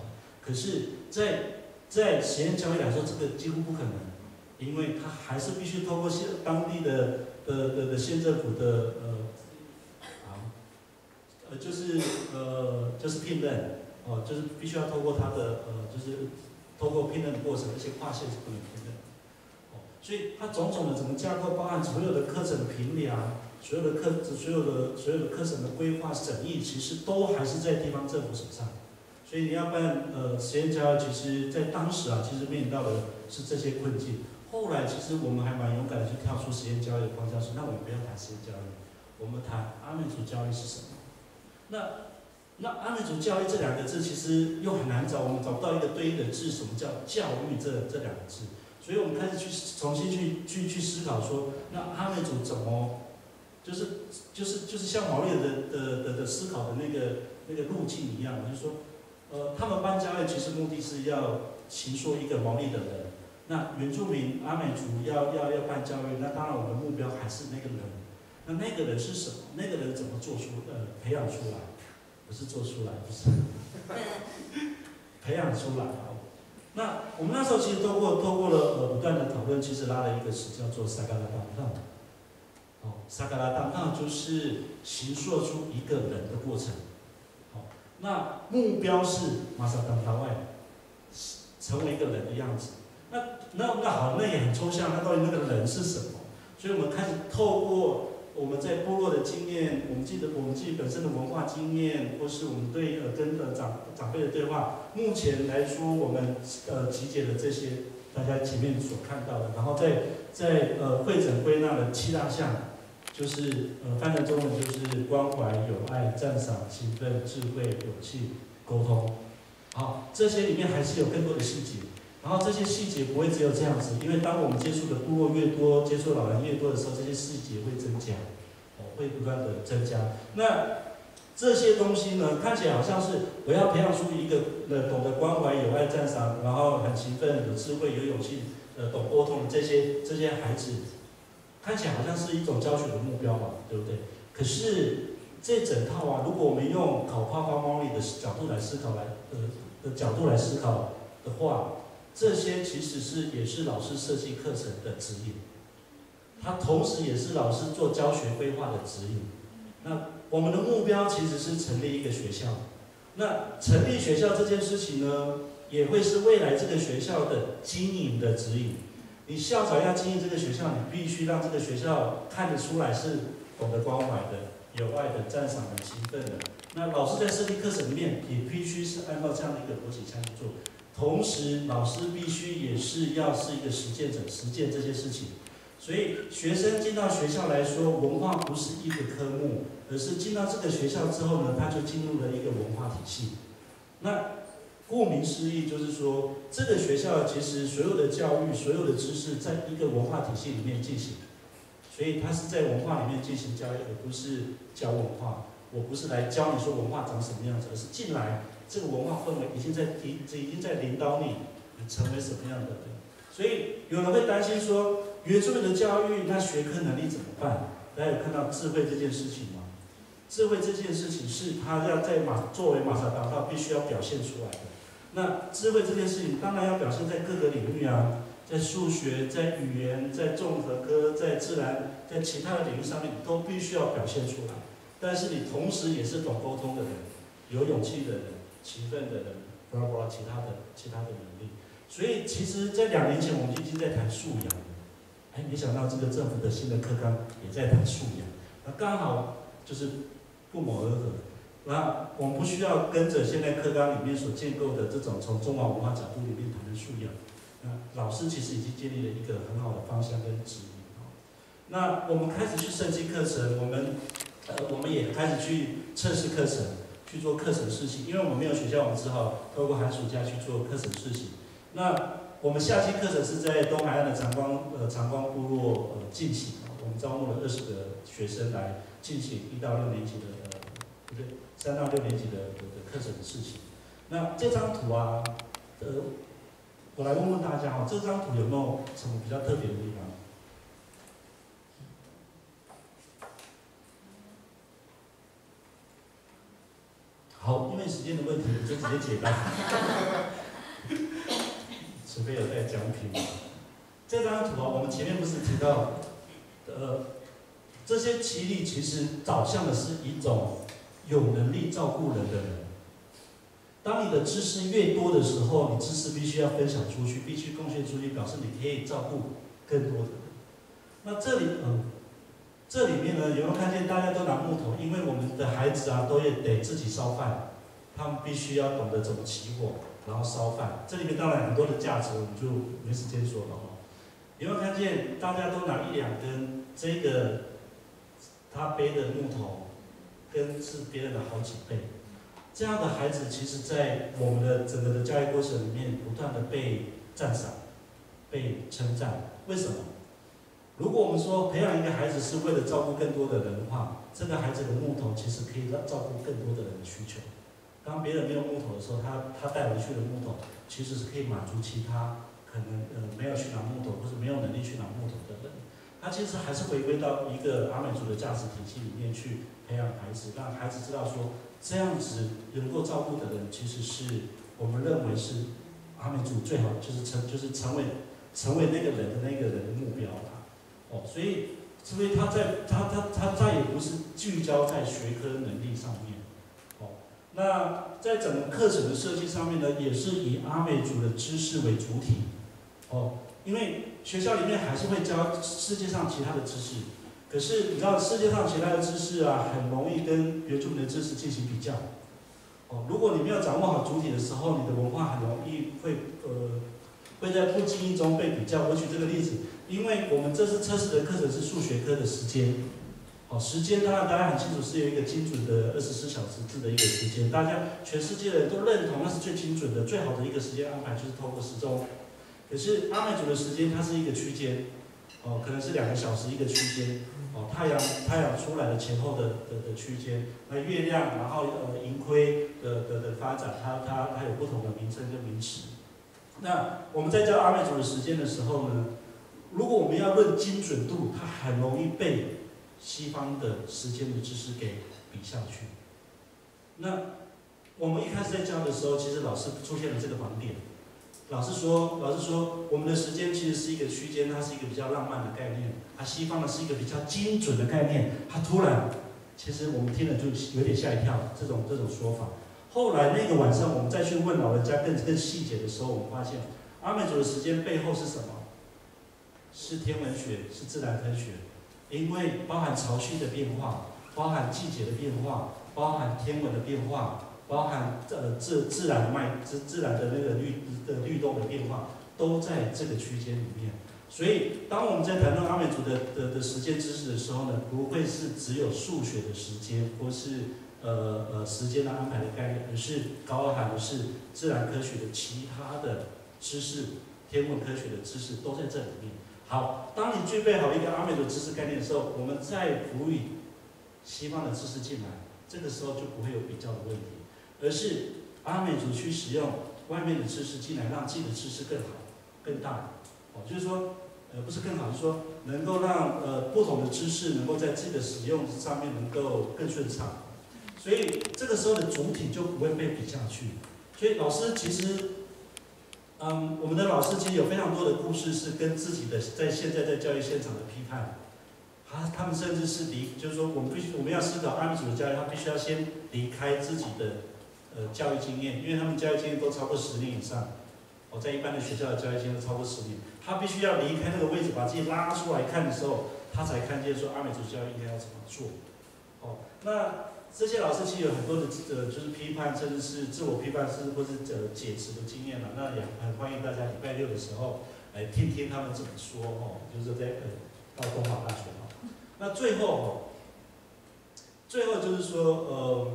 可是，在在实验教育来说，这个几乎不可能，因为他还是必须通过县当地的的的的县政府的呃，啊，呃就是呃就是聘任哦，就是必须要通过他的呃就是通过聘任的过程，而且跨县是不能聘任，哦，所以它种种的整个架构包含所有的课程的评量，所有的课所有的所有的课程的规划审议，其实都还是在地方政府手上。所以你要办呃实验教育，其实在当时啊，其实面临到的是这些困境。后来其实我们还蛮勇敢的去跳出实验教育的框架，说那我们不要谈实验教育，我们谈阿美族教育是什么？那那阿美族教育这两个字其实又很难找，我们找不到一个对应的字，什么叫教育这这两个字？所以我们开始去重新去去去思考说，那阿美族怎么就是就是就是像毛利的的的的思考的那个那个路径一样，就是说。呃，他们办教育其实目的是要形塑一个毛利的人。那原住民阿美族要要要办教育，那当然我们目标还是那个人。那那个人是什么？那个人怎么做出呃培养出来？不是做出来，不是培养出来。那我们那时候其实透过透过了呃不断的讨论，其实拉了一个词叫做“萨嘎拉当当”。哦，萨嘎拉当当就是形塑出一个人的过程。那目标是马萨当塔外，成为一个人的样子。那那那好，那也很抽象，那到底那个人是什么？所以我们开始透过我们在部落的经验，我们记得我们自己本身的文化经验，或是我们对呃跟呃长长辈的对话，目前来说，我们呃集结的这些大家前面所看到的，然后在在呃会诊归纳的七大项，就是呃翻成中文就是关怀、友爱、赞赏、勤奋、智慧、勇气、沟通。好，这些里面还是有更多的细节。然后这些细节不会只有这样子，因为当我们接触的部落越多，接触老人越多的时候，这些细节会增加，哦，会不断的增加。那这些东西呢，看起来好像是我要培养出一个呃懂得关怀、有爱、赞赏，然后很勤奋、有智慧、有勇气、呃懂沟通的这些这些孩子，看起来好像是一种教学的目标嘛，对不对？可是这整套啊，如果我们用考跨方方力的角度来思考来呃的角度来思考的话，这些其实是也是老师设计课程的指引，它同时也是老师做教学规划的指引。那我们的目标其实是成立一个学校，那成立学校这件事情呢，也会是未来这个学校的经营的指引。你校长要经营这个学校，你必须让这个学校看得出来是懂得关怀的、有爱的、赞赏的、兴奋的。那老师在设计课程里面，也必须是按照这样的一个逻辑下去做。同时，老师必须也是要是一个实践者，实践这些事情。所以，学生进到学校来说，文化不是一个科目，而是进到这个学校之后呢，他就进入了一个文化体系。那顾名思义，就是说，这个学校其实所有的教育、所有的知识，在一个文化体系里面进行。所以，他是在文化里面进行教育，而不是教文化。我不是来教你说文化长什么样子，而是进来。这个文化氛围已经在提，已经在领导你，成为什么样的人？所以有人会担心说，原住民的教育，那学科能力怎么办？大家有看到智慧这件事情吗？智慧这件事情是他要在马作为马萨达道必须要表现出来的。那智慧这件事情当然要表现在各个领域啊，在数学、在语言、在综合科、在自然、在其他的领域上面都必须要表现出来。但是你同时也是懂沟通的人，有勇气的人。勤奋的人，巴拉巴拉，其他的其他的能力，所以其实，在两年前我们已经在谈素养了，哎，没想到这个政府的新的课纲也在谈素养，那刚好就是不谋而合。那我们不需要跟着现在课纲里面所建构的这种从中华文化角度里面谈的素养，那老师其实已经建立了一个很好的方向跟指引。那我们开始去设计课程，我们呃，我们也开始去测试课程。去做课程事情，因为我们没有学校，我们只好透过寒暑假去做课程事情。那我们夏季课程是在东海岸的长光呃长光部落呃进行，我们招募了二十个学生来进行一到六年级的三到六年级的的课程的事情。那这张图啊，呃，我来问问大家哈，这张图有没有什么比较特别的地方？好，因为时间的问题，我就直接解答。(laughs) 除非有带奖品。这张图啊，我们前面不是提到，呃，这些奇力其实导向的是一种有能力照顾人的人。当你的知识越多的时候，你知识必须要分享出去，必须贡献出去，表示你可以照顾更多的人。那这里，嗯。这里面呢，有没有看见大家都拿木头？因为我们的孩子啊，都也得自己烧饭，他们必须要懂得怎么起火，然后烧饭。这里面当然很多的价值，我们就没时间说了哈。有没有看见大家都拿一两根？这个他背的木头，跟是别人的好几倍。这样的孩子，其实在我们的整个的教育过程里面，不断的被赞赏、被称赞。为什么？如果我们说培养一个孩子是为了照顾更多的人的话，这个孩子的木头其实可以让照顾更多的人的需求。当别人没有木头的时候，他他带回去的木头其实是可以满足其他可能呃没有去拿木头或者没有能力去拿木头的。他其实还是回归到一个阿美族的价值体系里面去培养孩子，让孩子知道说这样子能够照顾的人，其实是我们认为是阿美族最好就是成就是成为成为那个人的那个人的目标。所以所以他在他他他再也不是聚焦在学科能力上面，哦，那在整个课程的设计上面呢，也是以阿美族的知识为主体，哦，因为学校里面还是会教世界上其他的知识，可是你知道世界上其他的知识啊，很容易跟原住民的知识进行比较，哦，如果你没有掌握好主体的时候，你的文化很容易会呃会在不经意中被比较。我举这个例子。因为我们这次测试的课程是数学科的时间，哦，时间当然大家很清楚是有一个精准的二十四小时制的一个时间，大家全世界的人都认同那是最精准的、最好的一个时间安排，就是透过时钟。可是阿美族的时间它是一个区间，哦，可能是两个小时一个区间，哦，太阳太阳出来的前后的的的区间，那月亮然后呃盈亏的的的发展，它它它有不同的名称跟名词。那我们在教阿美族的时间的时候呢？如果我们要论精准度，它很容易被西方的时间的知识给比下去。那我们一开始在教的时候，其实老师出现了这个盲点。老师说，老师说，我们的时间其实是一个区间，它是一个比较浪漫的概念。啊，西方的是一个比较精准的概念。它突然，其实我们听了就有点吓一跳，这种这种说法。后来那个晚上，我们再去问老人家更更细节的时候，我们发现阿美族的时间背后是什么？是天文学，是自然科学，因为包含潮汐的变化，包含季节的变化，包含天文的变化，包含呃自自然脉自自然的那个律的律动的变化，都在这个区间里面。所以，当我们在谈论阿美族的的的时间知识的时候呢，不会是只有数学的时间，或是呃呃时间的安排的概念，而是包含的是自然科学的其他的知识，天文科学的知识都在这里面。好，当你具备好一个阿美族知识概念的时候，我们再辅以西方的知识进来，这个时候就不会有比较的问题，而是阿美族去使用外面的知识进来，让自己的知识更好、更大。哦，就是说，呃，不是更好，是说能够让呃不同的知识能够在自己的使用上面能够更顺畅。所以这个时候的主体就不会被比下去。所以老师其实。嗯，我们的老师其实有非常多的故事是跟自己的在现在在教育现场的批判，啊他们甚至是离，就是说我们必须我们要思考阿美族的教育，他必须要先离开自己的呃教育经验，因为他们教育经验都超过十年以上，我在一般的学校的教育经验都超过十年，他必须要离开那个位置，把自己拉出来看的时候，他才看见说阿美族教育应该要怎么做，哦，那。这些老师其实有很多的呃，就是批判，甚至是自我批判，是或是呃解词的经验了。那也很欢迎大家礼拜六的时候来听听他们怎么说哦，就是在呃到东华大学哦。那最后哦，最后就是说呃，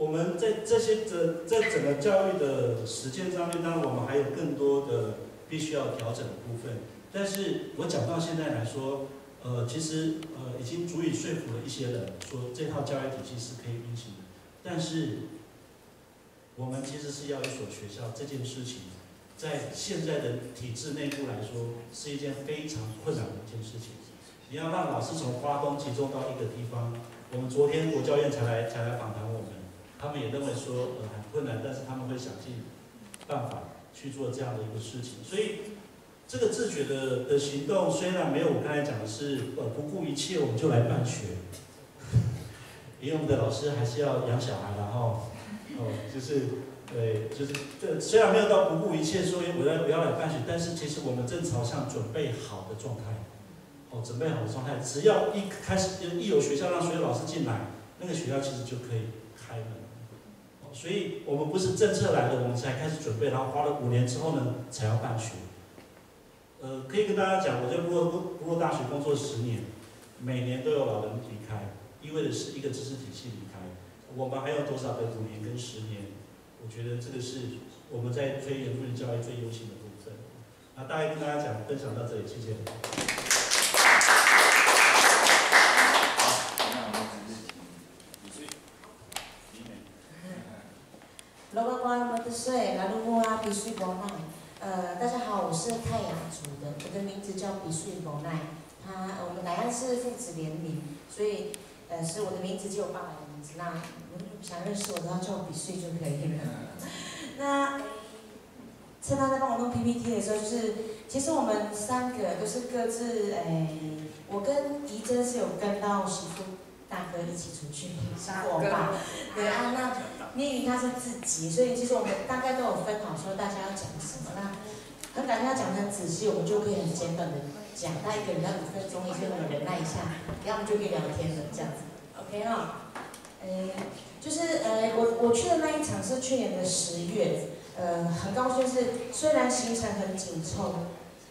我们在这些的在整个教育的实践上面，当然我们还有更多的必须要调整的部分。但是我讲到现在来说。呃，其实呃已经足以说服了一些人，说这套教育体系是可以运行的。但是，我们其实是要一所学校这件事情，在现在的体制内部来说，是一件非常困难的一件事情。你要让老师从花东集中到一个地方，我们昨天国教院才来才来访谈我们，他们也认为说呃很困难，但是他们会想尽办法去做这样的一个事情，所以。这个自觉的的行动虽然没有我刚才讲的是呃不顾一切我们就来办学，(laughs) 因为我们的老师还是要养小孩，然后哦就是对就是这虽然没有到不顾一切说我要不要来办学，但是其实我们正朝向准备好的状态，哦准备好的状态，只要一开始一有学校让所有老师进来，那个学校其实就可以开门，所以我们不是政策来的，我们才开始准备，然后花了五年之后呢才要办学。呃，可以跟大家讲，我在部落部部落大学工作十年，每年都有老人离开，意味着是一个知识体系离开。我们还有多少个五年跟十年？我觉得这个是我们在推原住民教育最优先的部分。那大概跟大家讲，分享到这里，谢谢。老乖乖，我的岁，来路我啊，必须过来。呃，大家好，我是泰雅族的，我的名字叫比瑞蒙奈。他，我们莱安是父子联名，所以，呃，是我的名字就我爸爸的名字。那想认识我，都要叫我比瑞就可以了。(laughs) 那趁他在帮我弄 PPT 的时候，就是其实我们三个都是各自诶，我跟怡珍是有跟到媳妇大哥一起出去，我爸。对啊，那聂云他是自己，所以其实我们大概都有分好说大家要讲什么。那很感谢他讲的很仔细，我们就可以很简短的讲，他一个人要五分钟，一个人忍耐一下，然后我们就可以聊天了，这样子。OK 哈，呃，就是呃，我我去的那一场是去年的十月，呃，很高兴是虽然行程很紧凑。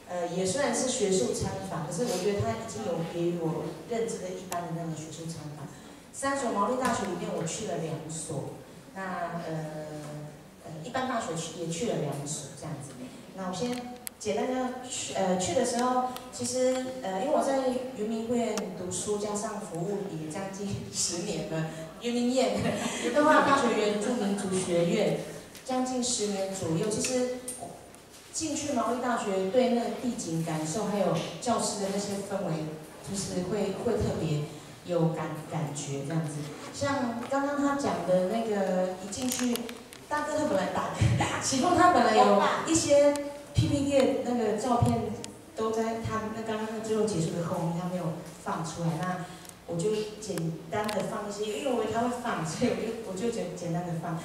呃，也算是学术参访，可是我觉得它已经有别于我认知的一般的那个学术参访。三所毛利大学里面，我去了两所，那呃呃，一般大学去也去了两所这样子。那我先简单的去呃去的时候，其实呃因为我在云明会读书，加上服务也将近十年了，云明院，文化大学原住民族学院，将近十年左右，其实。进去毛利大学，对那个地景感受，还有教师的那些氛围，就是会会特别有感感觉这样子。像刚刚他讲的那个，一进去，大哥他本来打，启峰他本来有一些 PPT 那个照片，都在他那刚刚那最后结束的后面，他没有放出来。那我就简单的放一些，因为我以为他会放，所以我就我就简简单的放。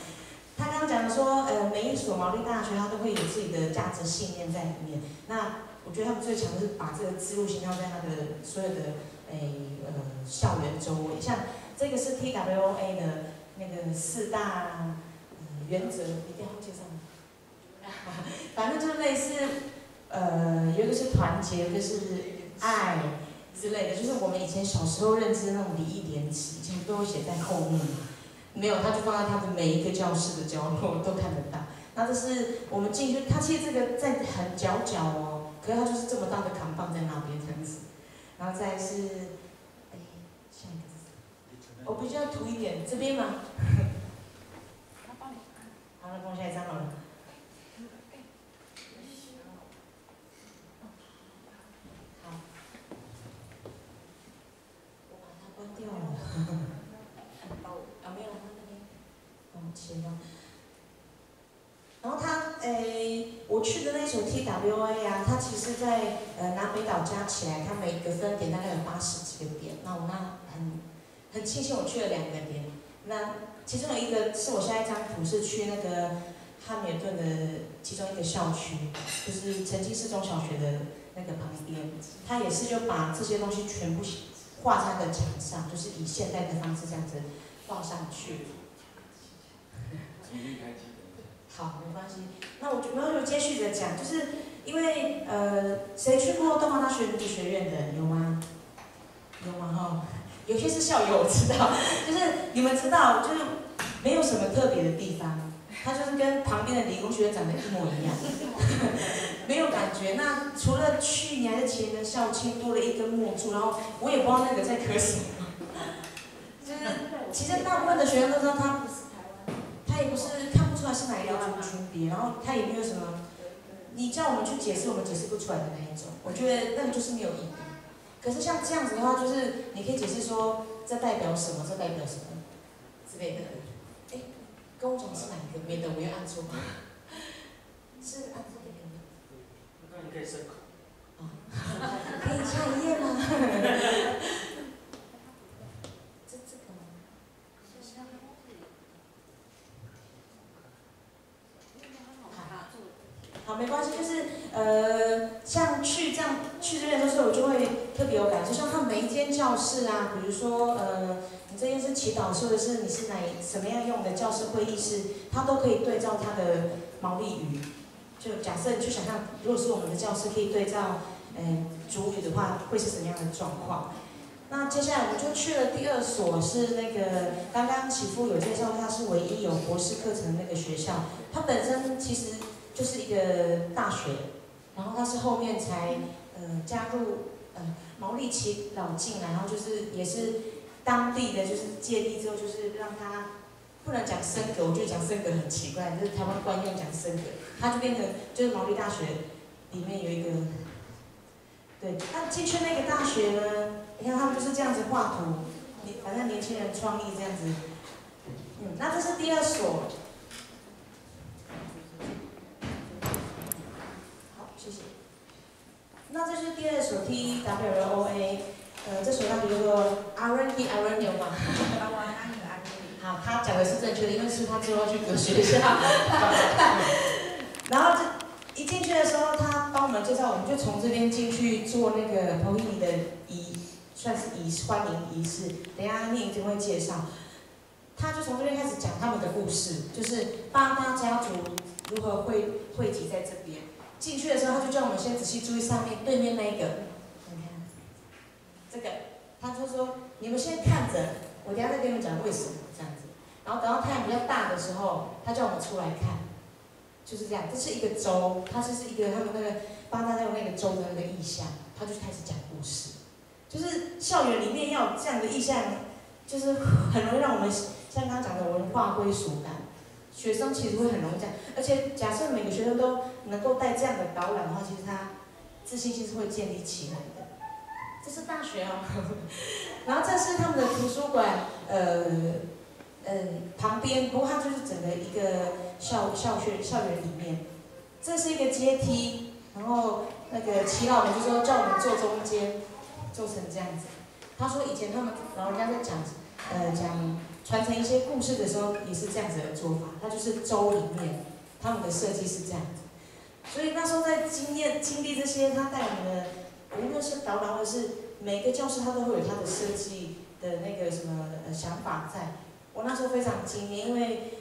他刚刚讲的说，呃，每一所毛利大学，它都会有自己的价值信念在里面。那我觉得他们最强的是把这个自路形象在他的所有的，诶，呃，校园周围。像这个是 TWA 的那个四大原则，一定要介绍吗？反正就是类似，呃，有一个是团结，一个是爱之类的，就是我们以前小时候认知的那种礼义廉耻，其实都写在后面。没有，他就放在他的每一个教室的角落都看得到。那这是我们进去，他其实这个在很角角哦，可是它就是这么大的扛棒在那边这样子。然后再是，哎，下一个，我必须要涂一点，这边吗？(laughs) 好了，帮我下一张好了。好，我把它关掉了。然后他诶，我去的那所 TWA 啊，它其实在呃南北岛加起来，它每一个分点大概有八十几个点。那我那很很庆幸我去了两个点。那其中有一个是我下一张图是去那个汉密尔顿的其中一个校区，就是曾经是中小学的那个旁边，他也是就把这些东西全部画在的墙上，就是以现代的方式这样子画上去。好，没关系。那我就没有接续的讲，就是因为呃，谁去过东华大学读学院的有吗？有吗？哈，有些是校友，我知道。就是你们知道，就是没有什么特别的地方，它就是跟旁边的理工学院长得一模一样，(laughs) 没有感觉。那除了去年还是前年的校庆多了一根木柱，然后我也不知道那个在刻什么。就是其实大部分的学生都知道他。他也不是看不出来是哪一个族群别，然后他也没有什么，你叫我们去解释，我们解释不出来的那一种。我觉得那个就是没有意义。可是像这样子的话，就是你可以解释说这代表什么，这代表什么之类的。哎，跟我讲是哪一个？免得我又按错。是按这个吗？(laughs) 那你可以深口。啊，(laughs) 可以下一页吗？(laughs) 没关系，就是呃，像去这样去这边的时候，我就会特别有感受。像他每一间教室啊，比如说呃，你这边是祈祷室，或者是你是哪什么样用的教室会议室，它都可以对照它的毛利语。就假设你去想象，如果是我们的教室可以对照嗯主语的话，会是什么样的状况？那接下来我们就去了第二所，是那个刚刚启夫有介绍，它是唯一有博士课程的那个学校，它本身其实。就是一个大学，然后他是后面才呃加入呃毛利奇老进来，然后就是也是当地的就是借地之后就是让他不能讲升格，我觉得讲升格很奇怪，就是台湾惯用讲升格，他就变成就是毛利大学里面有一个，对，那进去那个大学呢，你看他们就是这样子画图，你反正年轻人创意这样子，嗯，那这是第二所。那这是第二首 T W O A，呃，这首歌叫做《阿伦迪阿伦牛》嘛。好，他讲的是正确的，因为是他之后去读学校。(laughs) 然后这一进去的时候，他帮我们介绍，我们就从这边进去做那个彭丽的仪，算是仪欢迎仪式。等下念一定会介绍。他就从这边开始讲他们的故事，就是巴巴家族如何汇汇集在这边。进去的时候，他就叫我们先仔细注意上面对面那一个，你看，这个，他就说你们先看着，我等下再跟你们讲为什么这样子。然后等到太阳比较大的时候，他叫我们出来看，就是这样。这是一个州，它就是一个他们那个巴巴家族那个州的那个意象，他就开始讲故事，就是校园里面要这样的意象，就是很容易让我们。像刚刚讲的文化归属感，学生其实会很容易这样。而且假设每个学生都能够带这样的导览的话，其实他自信心是会建立起来的。这是大学哦，(laughs) 然后这是他们的图书馆，呃，嗯，旁边，不过它就是整个一个校校学校园里面。这是一个阶梯，然后那个齐老们就说叫我们坐中间，做成这样子。他说以前他们老人家在讲，呃，讲。传承一些故事的时候也是这样子的做法，它就是州里面他们的设计是这样子，所以那时候在经验经历这些，他带我们的无论是导览或是每个教室，他都会有他的设计的那个什么呃想法在。我那时候非常惊艳，因为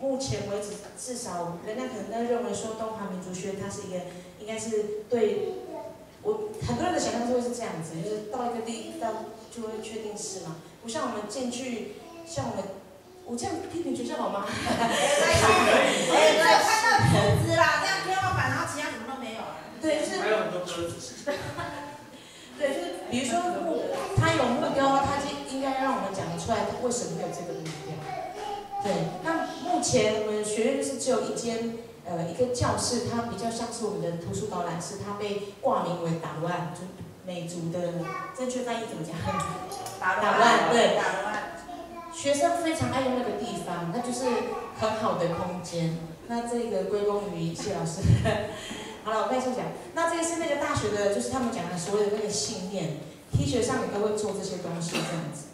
目前为止至少人家可能在认为说东华民族学院它是一个应该是对我很多人的想象都会是这样子，就是到一个地到就会确定是嘛，不像我们进去。像我们，我这样批评学校好吗？哎，对，看到兔子啦，这样天花板，然后其他什么都没有啊。对，就是。还有很多鸽子。对，就是比如说目，他有目标，他就应该让我们讲出来，他为什么有这个目标。对，那目前我们学院就是只有一间，呃，一个教室，它比较像是我们的图书导览室，它被挂名为打乱，就美族的正确翻译怎么讲？打乱，对，打乱。学生非常爱用那个地方，那就是很好的空间。那这个归功于谢老师。(laughs) 好了，我再说讲。那这个是那个大学的，就是他们讲的所有的那个信念，T 恤上面都会做这些东西这样子。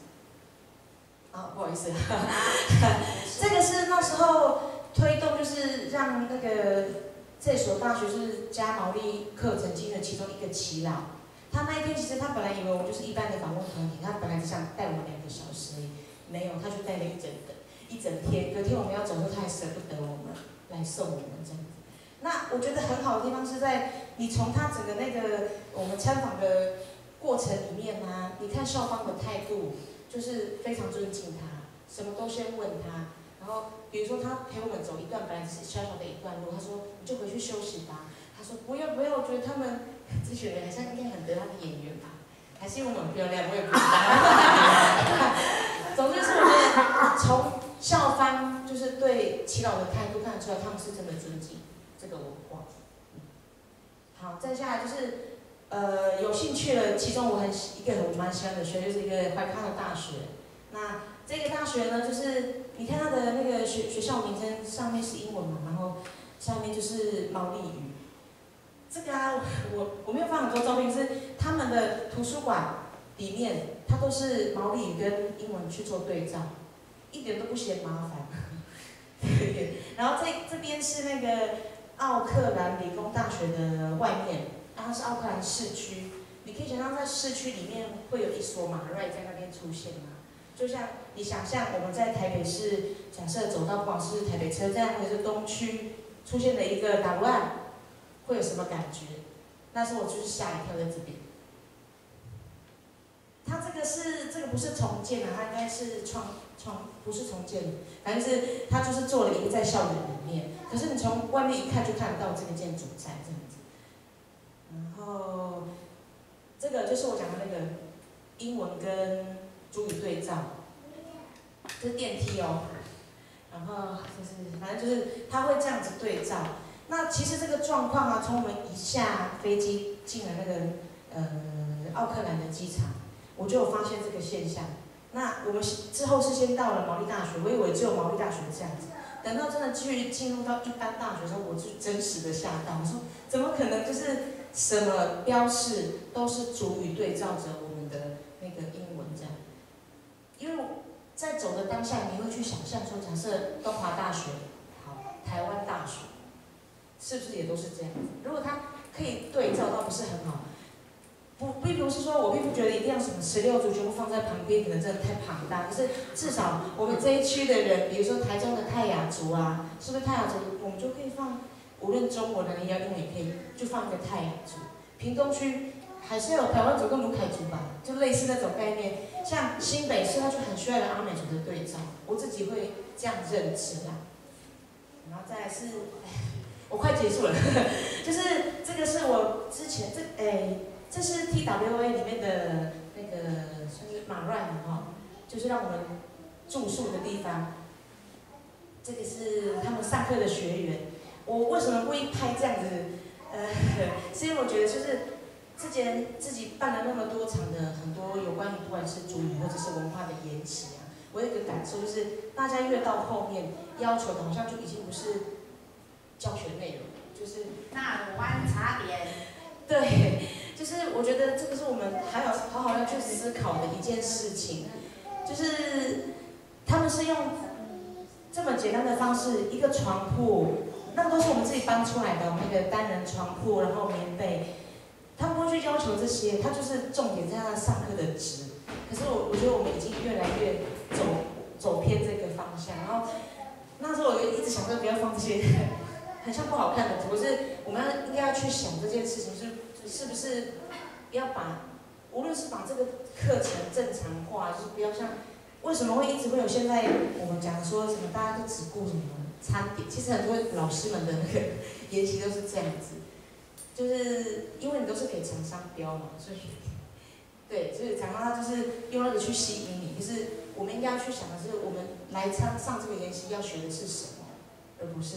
啊，不好意思，(laughs) 这个是那时候推动，就是让那个这所大学是加毛利课程金的其中一个祈祷。他那一天其实他本来以为我就是一般的访问团体，他本来只想带我两个小时。没有，他就带了一整个一整天。隔天我们要走的时候，他还舍不得我们来送我们这样子。那我觉得很好的地方是在你从他整个那个我们参访的过程里面呢，你看校方的态度就是非常尊敬他，什么都先问他。然后比如说他陪我们走一段本来是小小的一段路，他说你就回去休息吧。他说不要不要，我觉得他们这群人好像应该很得他的演员，还是因为我们很漂亮，我也不知道。(laughs) 总之是我们从校方就是对祈祷的态度看得出来，他们是真的尊敬这个文化。好，再下来就是呃有兴趣的，其中我很一个我蛮喜欢的学就是一个怀康的大学。那这个大学呢，就是你看它的那个学学校名称上面是英文嘛，然后下面就是毛利语。这个啊，我我没有放很多照片，是他们的图书馆。里面它都是毛利跟英文去做对照，一点都不嫌麻烦。(laughs) 然后这这边是那个奥克兰理工大学的外面，然后是奥克兰市区。你可以想象在市区里面会有一所马瑞在那边出现吗？就像你想象我们在台北市，假设走到不管是台北车站或者是东区出现的一个档案，会有什么感觉？那时候我就是吓一跳在这边。它这个是这个不是重建的，它应该是创创不是重建，反正是它就是做了一个在校园里面。可是你从外面一看就看得到这个建筑在这样子。然后这个就是我讲的那个英文跟主语对照，这是电梯哦。然后就是反正就是它会这样子对照。那其实这个状况啊，从我们一下飞机进了那个呃奥克兰的机场，我就有发现这个现象。那我们之后是先到了毛利大学，我以为只有毛利大学这样子。等到真的去进入到一般大学的时候，我就真实的吓到，我说怎么可能？就是什么标示都是主语对照着我们的那个英文这样。因为在走的当下，你会去想象说，假设东华大学，好，台湾大学。是不是也都是这样子？如果他可以对照到不是很好，不，并不是说我并不觉得一定要什么十六族全部放在旁边，可能真的太庞大。可是至少我们这一区的人，比如说台中的泰雅族啊，是不是泰雅族，我们就可以放，无论中国的、你要用也可以，就放一个泰雅族。屏东区还是有台湾族跟卢凯族吧，就类似那种概念。像新北市，他就很需要有阿美族的对照，我自己会这样认知啦。然后再来是，我快结束了，就是这个是我之前这哎。这是 TWA 里面的那个算是马乱哈，就是让我们住宿的地方。这个是他们上课的学员。我为什么故意拍这样子？呃，(laughs) 是因为我觉得就是之前自己办了那么多场的很多有关于不管是主语或者是文化的演习啊，我有一个感受就是，大家越到后面要求的好像就已经不是教学内容，就是那观察点，对。就是我觉得这个是我们还要好好要去思考的一件事情，就是他们是用这么简单的方式，一个床铺，那都是我们自己搬出来的，那个单人床铺，然后棉被，他不会去要求这些，他就是重点在他上课的值。可是我我觉得我们已经越来越走走偏这个方向，然后那时候我就一直想说不要放这些很像不好看的图，是我们要应该要去想这件事情是。是不是要把，无论是把这个课程正常化，就是不要像，为什么会一直会有现在我们讲说什么大家都只顾什么餐点，其实很多老师们的那个言行都是这样子，就是因为你都是给厂商标嘛，所以，对，所以厂商他就是用那个去吸引你，就是我们应该要去想的是，我们来上上这个研习要学的是什么，而不是。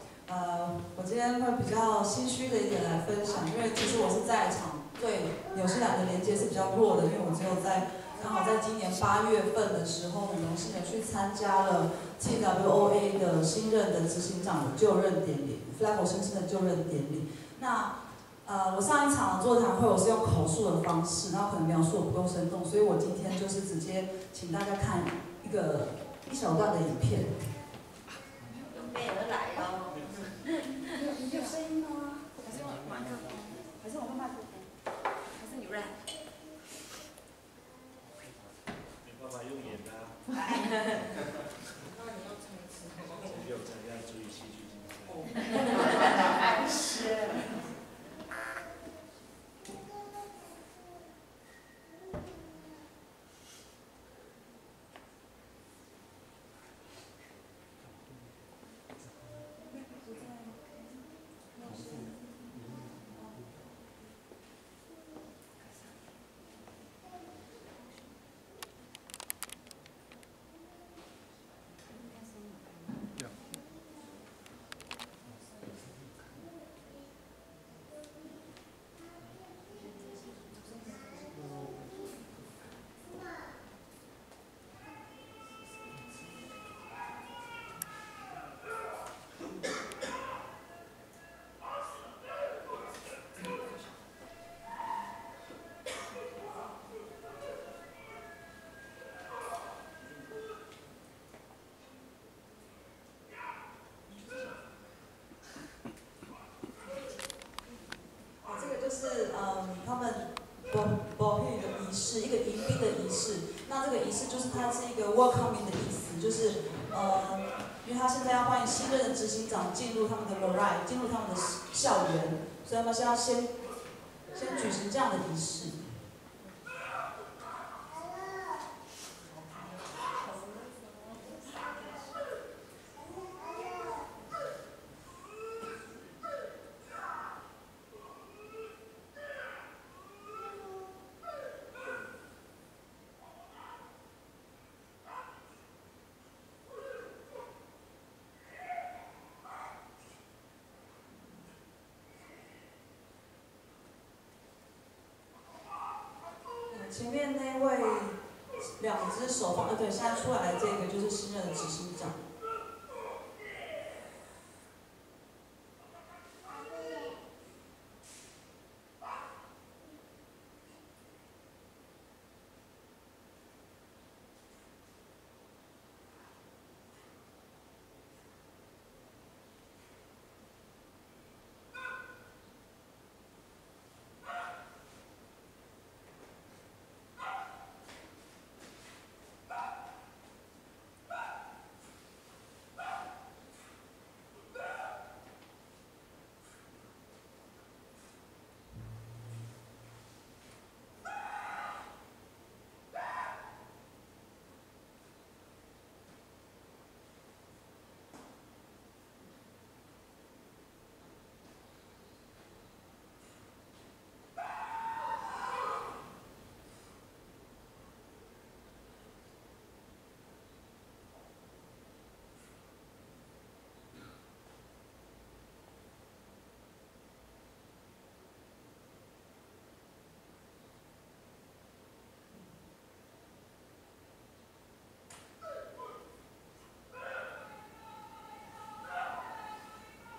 呃，我今天会比较心虚的一点来分享，因为其实我是在场，对纽西兰的连接是比较弱的，因为我只有在，刚好在今年八月份的时候，我们荣幸的去参加了 TWA 的新任的执行长的就任典礼，Flavo 先生的就任典礼。那呃，我上一场的座谈会我是用口述的方式，那可能描述的不够生动，所以我今天就是直接请大家看一个一小段的影片。还是我用麦克风？还是你 rap？用眼的。只 (laughs) 有这样注意戏剧性。是一个迎宾的仪式，那这个仪式就是它是一 welcoming 的意思，就是呃，因为他现在要欢迎新任的执行长进入他们的 l o r i 进入他们的校园，所以他们先要先先举行这样的仪式。前面那位两只手放，呃，对，现在出来这个就是新任的执行长。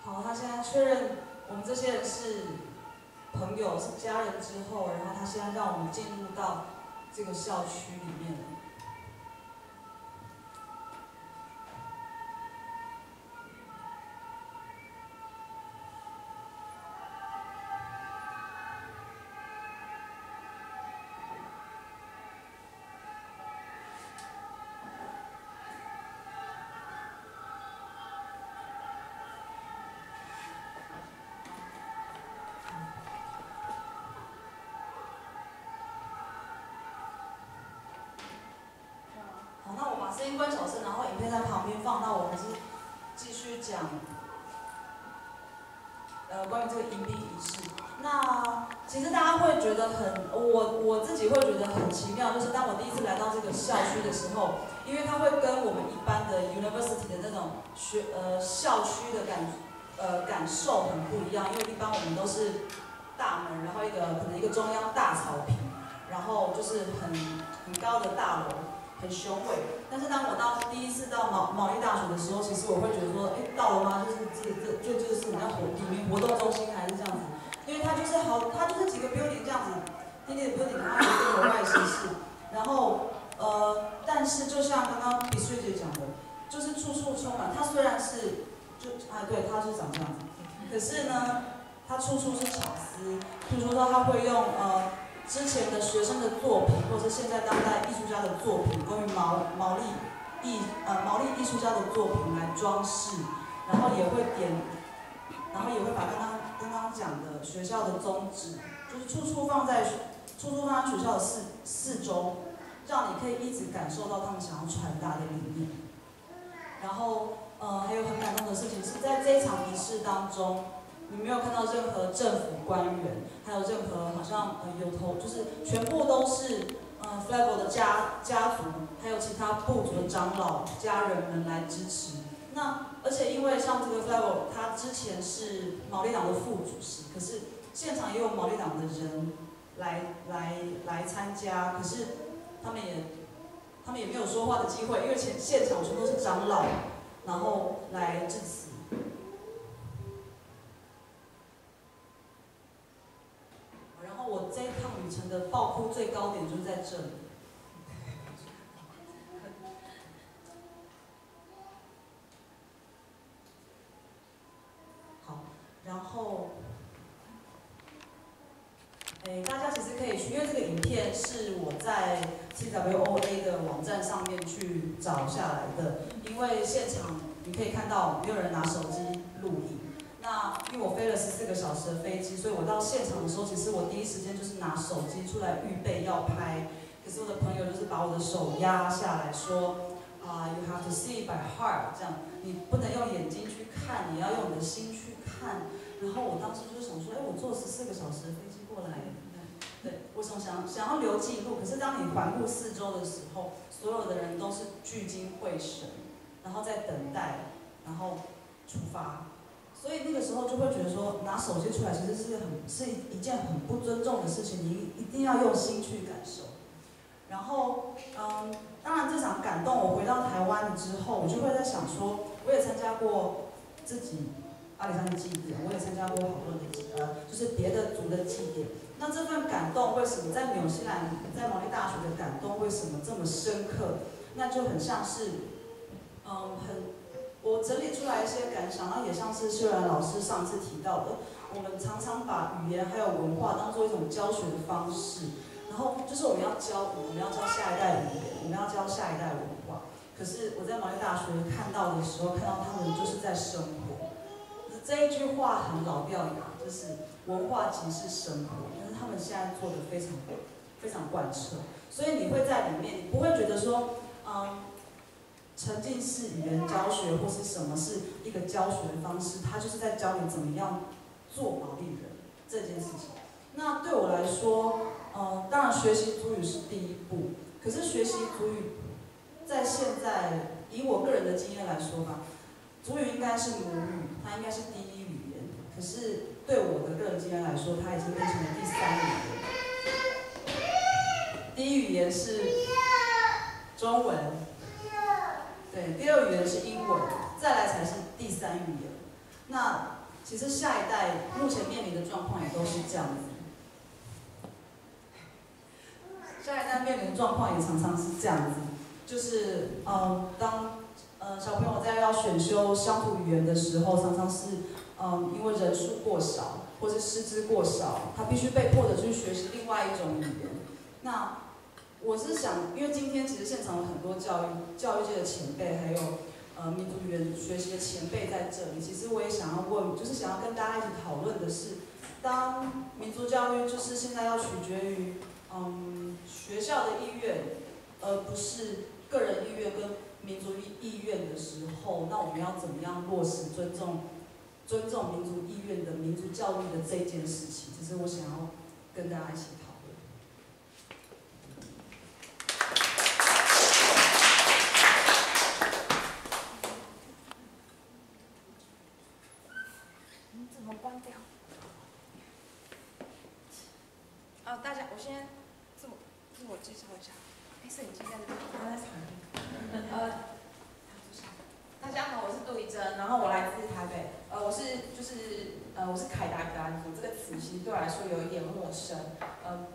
好，他现在确认我们这些人是朋友、是家人之后，然后他现在让我们进入到这个校区里面。那我把声音关小声，然后影片在旁边放，那我们是继续讲，呃，关于这个迎宾仪式。那其实大家会觉得很，我我自己会觉得很奇妙，就是当我第一次来到这个校区的时候，因为它会跟我们一般的 university 的那种学呃校区的感呃感受很不一样，因为一般我们都是大门，然后一个可能一个中央大草坪，然后就是很很高的大楼。很雄伟，但是当我到第一次到毛毛利大学的时候，其实我会觉得说，哎，到了吗？就是这这就就是你要活里面活动中心还是这样子，因为它就是好，它就是几个 building 这样子，低低的 building，然后有一个外形式，然后呃，但是就像刚刚比水姐讲的，就是处处充满，它虽然是就啊对，它是长这样子，可是呢，它处处是巧思，比如说它会用呃。之前的学生的作品，或者是现在当代艺术家的作品，关于毛毛利艺呃毛利艺术家的作品来装饰，然后也会点，然后也会把刚刚刚刚讲的学校的宗旨，就是处处放在处处放在学校的四四周，让你可以一直感受到他们想要传达的理念。然后呃还有很感动的事情是在这一场仪式当中。你没有看到任何政府官员，还有任何好像呃有头，就是全部都是呃 Flavel 的家家族，还有其他部族的长老家人们来支持。那而且因为像这个 Flavel，他之前是毛利党的副主席，可是现场也有毛利党的人来来来参加，可是他们也他们也没有说话的机会，因为前现场全都是长老，然后来致辞。我这一趟旅程的爆哭最高点就在这里。(laughs) 好，然后，哎，大家其实可以去，因为这个影片是我在 CWOA 的网站上面去找下来的，因为现场你可以看到没有人拿手机录影。那因为我飞了十四个小时的飞机，所以我到现场的时候，其实我第一时间就是拿手机出来预备要拍。可是我的朋友就是把我的手压下来说，啊，you have to see by heart，这样你不能用眼睛去看，你要用你的心去看。然后我当时就是想说，哎，我坐十四个小时的飞机过来，对，我想想想要留记录。可是当你环顾四周的时候，所有的人都是聚精会神，然后在等待，然后出发。所以那个时候就会觉得说，拿手机出来其实是很是一件很不尊重的事情，你一定要用心去感受。然后，嗯，当然这场感动，我回到台湾之后，我就会在想说，我也参加过自己阿里山的祭典，我也参加过好多的，呃，就是别的族的祭典。那这份感动为什么在纽西兰，在毛利大学的感动为什么这么深刻？那就很像是，嗯，很，我整理出来一些感想，然后也像是秀兰老师上次提到的，我们常常把语言还有文化当做一种教学的方式，然后就是我们要教，我们要教下一代语言，我们要教下一代文化。可是我在毛利大学看到的时候，看到他们就是在生活。这一句话很老掉牙，就是文化即是生活，但是他们现在做的非常非常贯彻，所以你会在里面，你不会觉得说。嗯，沉浸式语言教学或是什么是一个教学方式，它就是在教你怎么样做毛利人这件事情。那对我来说，嗯，当然学习主语是第一步，可是学习主语在现在以我个人的经验来说吧，主语应该是母语，它应该是第一语言。可是对我的个人经验来说，它已经变成了第三语言。第一语言是。中文，对，第二语言是英文，再来才是第三语言。那其实下一代目前面临的状况也都是这样子。下一代面临的状况也常常是这样子，就是嗯，当呃小朋友在要选修乡土语言的时候，常常是嗯因为人数过少，或是师资过少，他必须被迫的去学习另外一种语言。那我是想，因为今天其实现场有很多教育教育界的前辈，还有呃民族语言学习的前辈在这里。其实我也想要问，就是想要跟大家一起讨论的是，当民族教育就是现在要取决于嗯学校的意愿，而不是个人意愿跟民族意意愿的时候，那我们要怎么样落实尊重尊重民族意愿的民族教育的这件事情？其实我想要跟大家一起讨。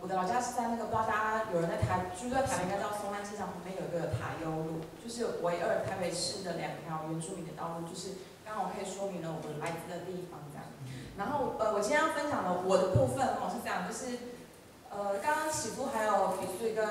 我的老家是在那个，不知道大家有人在台，居住在台北应该知道松山机场旁边有一个塔悠路，就是唯二台北市的两条原住民的道路，就是刚好可以说明了我们来自的地方这样。然后呃，我今天要分享的我的部分哦是这样，就是呃，刚刚起步还有比穗跟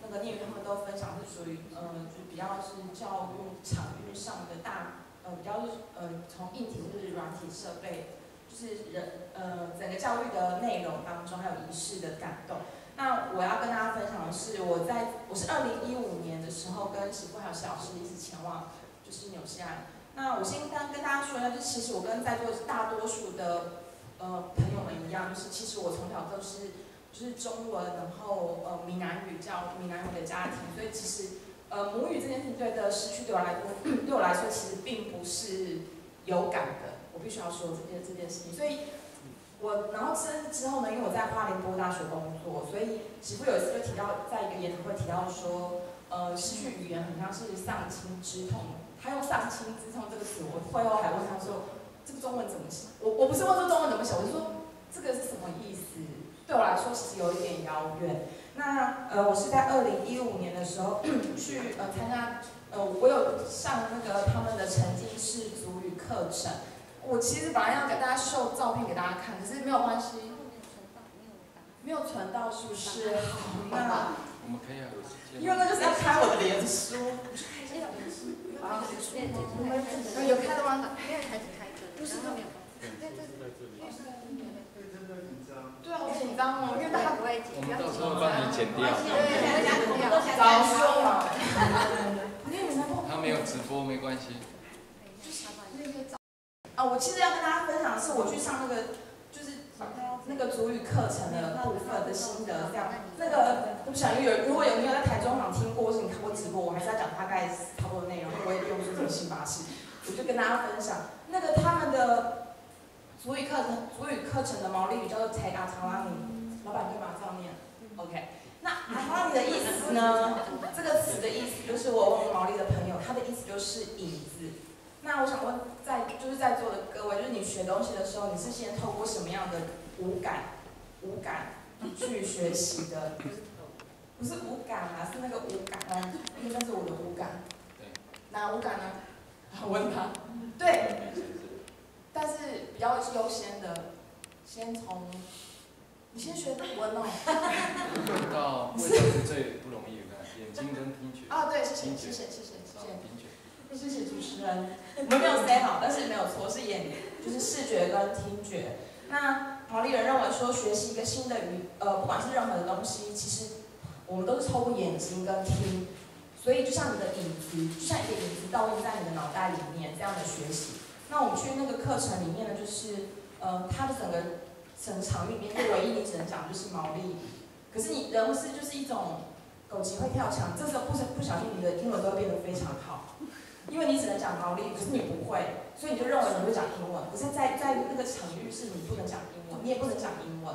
那个聂宇他们都分享是属于呃，就比较是教育场域上的大呃，比较是呃，从硬体就是软体设备。就是人呃，整个教育的内容当中还有仪式的感动。那我要跟大家分享的是，我在我是二零一五年的时候跟媳妇还有谢老师一起前往就是纽西兰。那我先跟跟大家说一下，就其实我跟在座大多数的呃朋友们一样，就是其实我从小都是就是中文，然后呃闽南语教闽南语的家庭，所以其实呃母语这件事情对的失去对我来说，(coughs) 对我来说其实并不是有感的。我必须要说这件这件事情，所以，我然后之之后呢，因为我在花莲波大学工作，所以媳妇有一次就提到，在一个研讨会提到说，呃，失去语言很像是丧亲之痛。他用丧亲之痛这个词，我会后还问他说，这个中文怎么写？我我不是问说中文怎么写，我是说这个是什么意思？对我来说其实有一点遥远。那呃，我是在二零一五年的时候 (clears throat) 去呃参加，呃，我有上那个他们的沉浸式足语课程。我其实本来要给大家秀照片给大家看，可是没有关系，没有存到是不是？好，那我们可以啊，因为那就是要开我的脸书，啊，有开的吗？没有开始开的，不是都没有。对啊，好紧张哦，因为大家不会剪，我们到时候帮你剪掉。对，早说嘛。他没有直播没关系。啊，我其实要跟大家分享的是，我去上那个就是那个主语课程的部分的心得，这样。那个我不想有，如果有没有在台中场听过，或是你看过直播，我还是要讲大概差不多的内容，我也不用说这么新巴式，我就跟大家分享那个他们的主语课程，主语课程的毛利语叫做 Take a t a l a n i 老板可以把它照念，OK。那阿拉尼的意思呢，这个词的意思就是我问毛利的朋友，他的意思就是影子。那我想问，在就是在座的各位，就是你学东西的时候，你是先透过什么样的五感、五感去学习的？不是五感啊，是那个五感啊，因为那是我的五感。对。哪五感呢？问他。对。但是比较优先的，先从。你先学闻哦。(laughs) 味道，味道是最不容易的，眼睛跟听觉。啊，对，谢谢，谢谢，谢谢。谢谢主持人。我 (laughs) 们没有 say 好，但是没有错，是眼，就是视觉跟听觉。那毛利人认为说，学习一个新的语，呃，不管是任何的东西，其实我们都是透过眼睛跟听。所以就像你的影子，就像一个影子倒映在你的脑袋里面这样的学习。那我们去那个课程里面呢，就是呃，它的整个。整场里面，就唯一你只能讲就是毛利。可是你人是就是一种狗急会跳墙，这时候不不小心你的英文都会变得非常好，因为你只能讲毛利，可是你不会，所以你就认为你会讲英文。可是，在在那个场域是你不能讲英文，你也不能讲英文。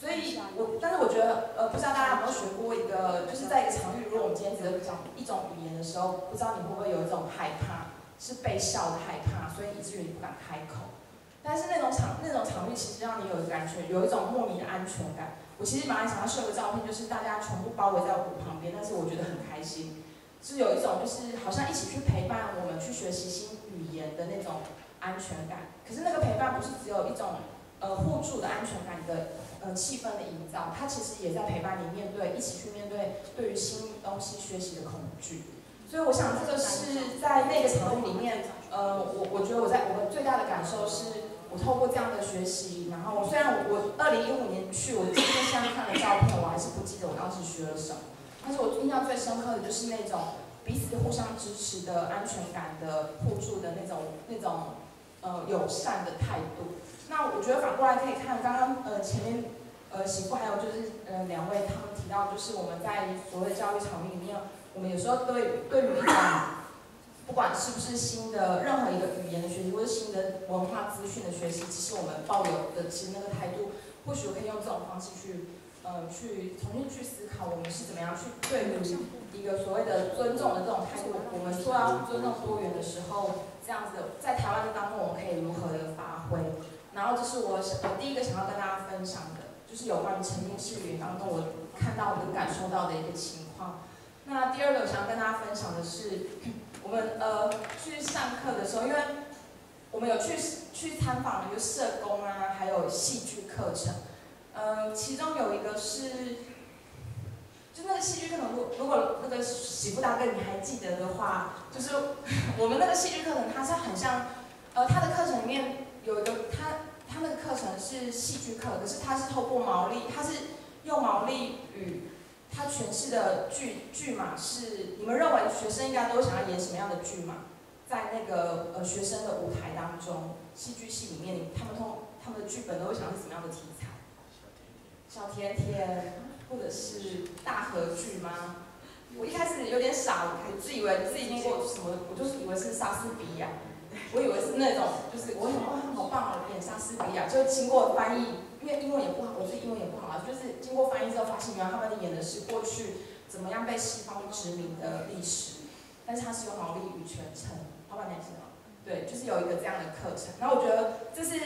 所以我，但是我觉得，呃，不知道大家有没有学过一个，就是在一个场域，如果我们今天只是讲一种语言的时候，不知道你会不会有一种害怕，是被笑的害怕，所以以至于你不敢开口。但是那种场那种场域其实让你有感觉，有一种莫名的安全感。我其实蛮想要秀个照片，就是大家全部包围在我旁边，但是我觉得很开心，是有一种就是好像一起去陪伴我们去学习新语言的那种安全感。可是那个陪伴不是只有一种呃互助的安全感的呃气氛的营造，它其实也在陪伴你面对一起去面对对于新东西学习的恐惧。所以我想这个是在那个场域里面，呃，我我觉得我在我们最大的感受是。我透过这样的学习，然后虽然我二零一五年去，我今天现在看的照片，我还是不记得我当时学了什么。但是我印象最深刻的就是那种彼此互相支持的安全感的互助的那种那种呃友善的态度。那我觉得反过来可以看，刚刚呃前面呃媳妇还有就是呃两位他们提到，就是我们在所谓的教育场域里面，我们有时候对对于一种。不管是不是新的任何一个语言的学习，或者新的文化资讯的学习，其实我们抱有的其实那个态度，或许可以用这种方式去，呃，去重新去思考，我们是怎么样去对于一个所谓的尊重的这种态度。我们说要尊重多元的时候，这样子在台湾的当中我们可以如何的发挥？然后这是我我第一个想要跟大家分享的，就是有关于沉浸式语言当中我看到跟感受到的一个情况。那第二个我想要跟大家分享的是。我们呃去上课的时候，因为我们有去去参访一个社工啊，还有戏剧课程，呃，其中有一个是，就那个戏剧课程，如如果那个喜福大哥你还记得的话，就是 (laughs) 我们那个戏剧课程，它是很像，呃，它的课程里面有一个，它它那个课程是戏剧课，可是它是透过毛利，它是用毛利语。他诠释的剧剧码是，你们认为学生应该都想要演什么样的剧码？在那个呃学生的舞台当中，戏剧系里面，他们通他们的剧本都会想是什么样的题材？小甜甜，或者是大合剧吗？我一开始有点傻，我自以为自己经过什么，我就是以为是莎士比亚，我以为是那种，就是我想哇好棒哦，演莎士比亚，就经过翻译。因为英文也不好，我是英文也不好啊。就是经过翻译之后，发现原来他们演的是过去怎么样被西方殖民的历史，但是它是用毛利语全程。老板娘知道对，就是有一个这样的课程。然后我觉得这是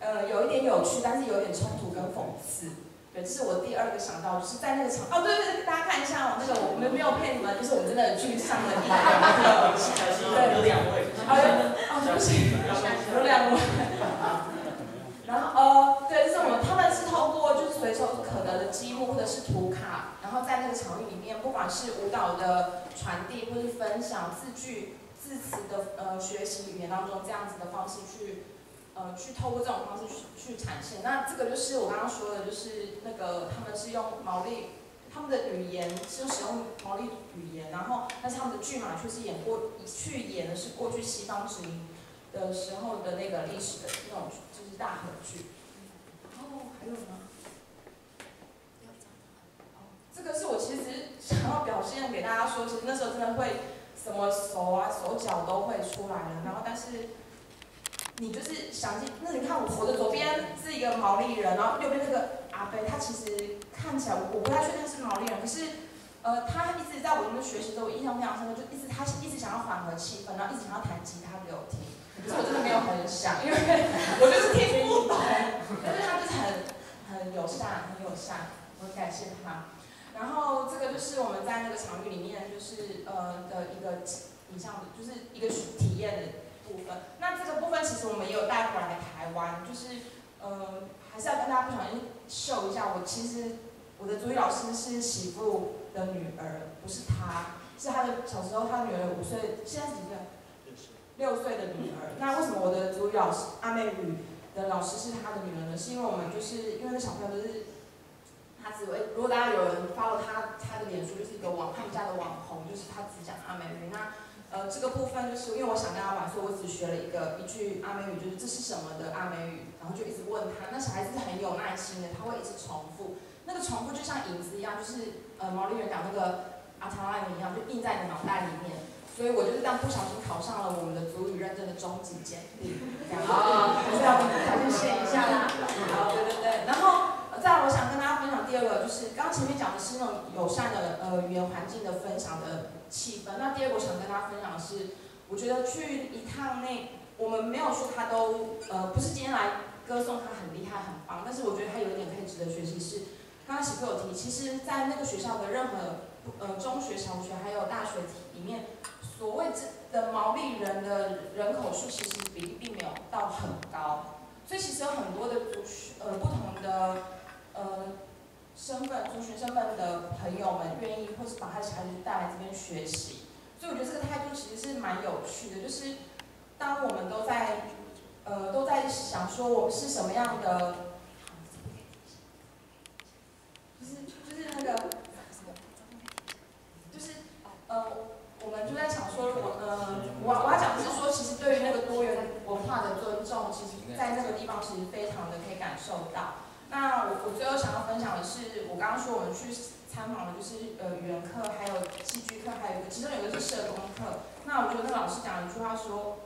呃有一点有趣，但是有点冲突跟讽刺。对，这是我第二个想到，就是在那个场哦，对对对，大家看一下哦，那个我们没有骗你们，就是我们真的去上了一个，对，有两位，哦，对不起，有两位。然后呃，对，就是我们他们是透过就是随手可得的积木或者是图卡，然后在那个场域里面，不管是舞蹈的传递或是分享字句字词的呃学习语言当中这样子的方式去呃去透过这种方式去去产现。那这个就是我刚刚说的，就是那个他们是用毛利，他们的语言是使用毛利语言，然后但是他们的剧码却是演过去演的是过去西方殖民的时候的那个历史的那种就是。大合剧，然后，还有吗？哦，这个是我其实想要表现给大家说，其实那时候真的会什么手啊、手脚都会出来了。然后，但是你就是想进，那你看我我的左边是一个毛利人，然后右边那个阿飞，他其实看起来我不太确定是毛利人，可是呃，他一直在我们学习的时候，我印象非常深刻，就一直他一直想要缓和气氛，然后一直想要弹吉他给我听。可是我真的没有很想，因为 (laughs) 我就是听不懂。但是他就是很很友善，很友善，我很感谢他。然后这个就是我们在那个场域里面，就是呃的一个影像，就是一个体验的部分。那这个部分其实我们也有带回来台湾，就是呃还是要跟大家不小心秀一下，我其实我的主语老师是媳妇的女儿，不是她，是她的小时候她女儿五岁，现在几岁？六岁的女儿。那为什么我的主语老师阿妹语的老师是她的女儿呢？是因为我们就是因为那小朋友都是。他只会，如果大家有人发了他他的脸书，就是一个网他们家的网红，就是他只讲阿美语。那呃这个部分就是因为我想跟他玩，所以我只学了一个一句阿美语，就是这是什么的阿美语，然后就一直问他。那小孩子是很有耐心的，他会一直重复，那个重复就像影子一样，就是呃毛利人讲那个阿唐拉语一样，就印在你脑袋里面。所以我就是这样不小心考上了我们的足语认证的中级检定，这样啊，还是要还是写一下啦。好，对对对，然后。再来，我想跟大家分享第二个，就是刚前面讲的是那种友善的呃语言环境的分享的气氛。那第二个我想跟大家分享的是，我觉得去一趟那，我们没有说他都呃不是今天来歌颂他很厉害很棒，但是我觉得他有一点可以值得学习是，刚刚喜哥有提，其实在那个学校的任何呃中学、小学还有大学里面，所谓这的毛利人的人口数其实比例并没有到很高，所以其实有很多的族呃不同的。呃，身份、族群身份的朋友们愿意，或是把他的孩子带来这边学习，所以我觉得这个态度其实是蛮有趣的。就是当我们都在呃都在想说我们是什么样的，就是就是那个，就是呃我们就在想说，我呃我我要讲的是说，其实对于那个多元文化的尊重，其实在那个地方其实非常的可以感受到。那我我最后想要分享的是，我刚刚说我们去参访的就是呃语言课，还有戏剧课，还有一个其中有一个是社工课。那我觉得那老师讲一句话说，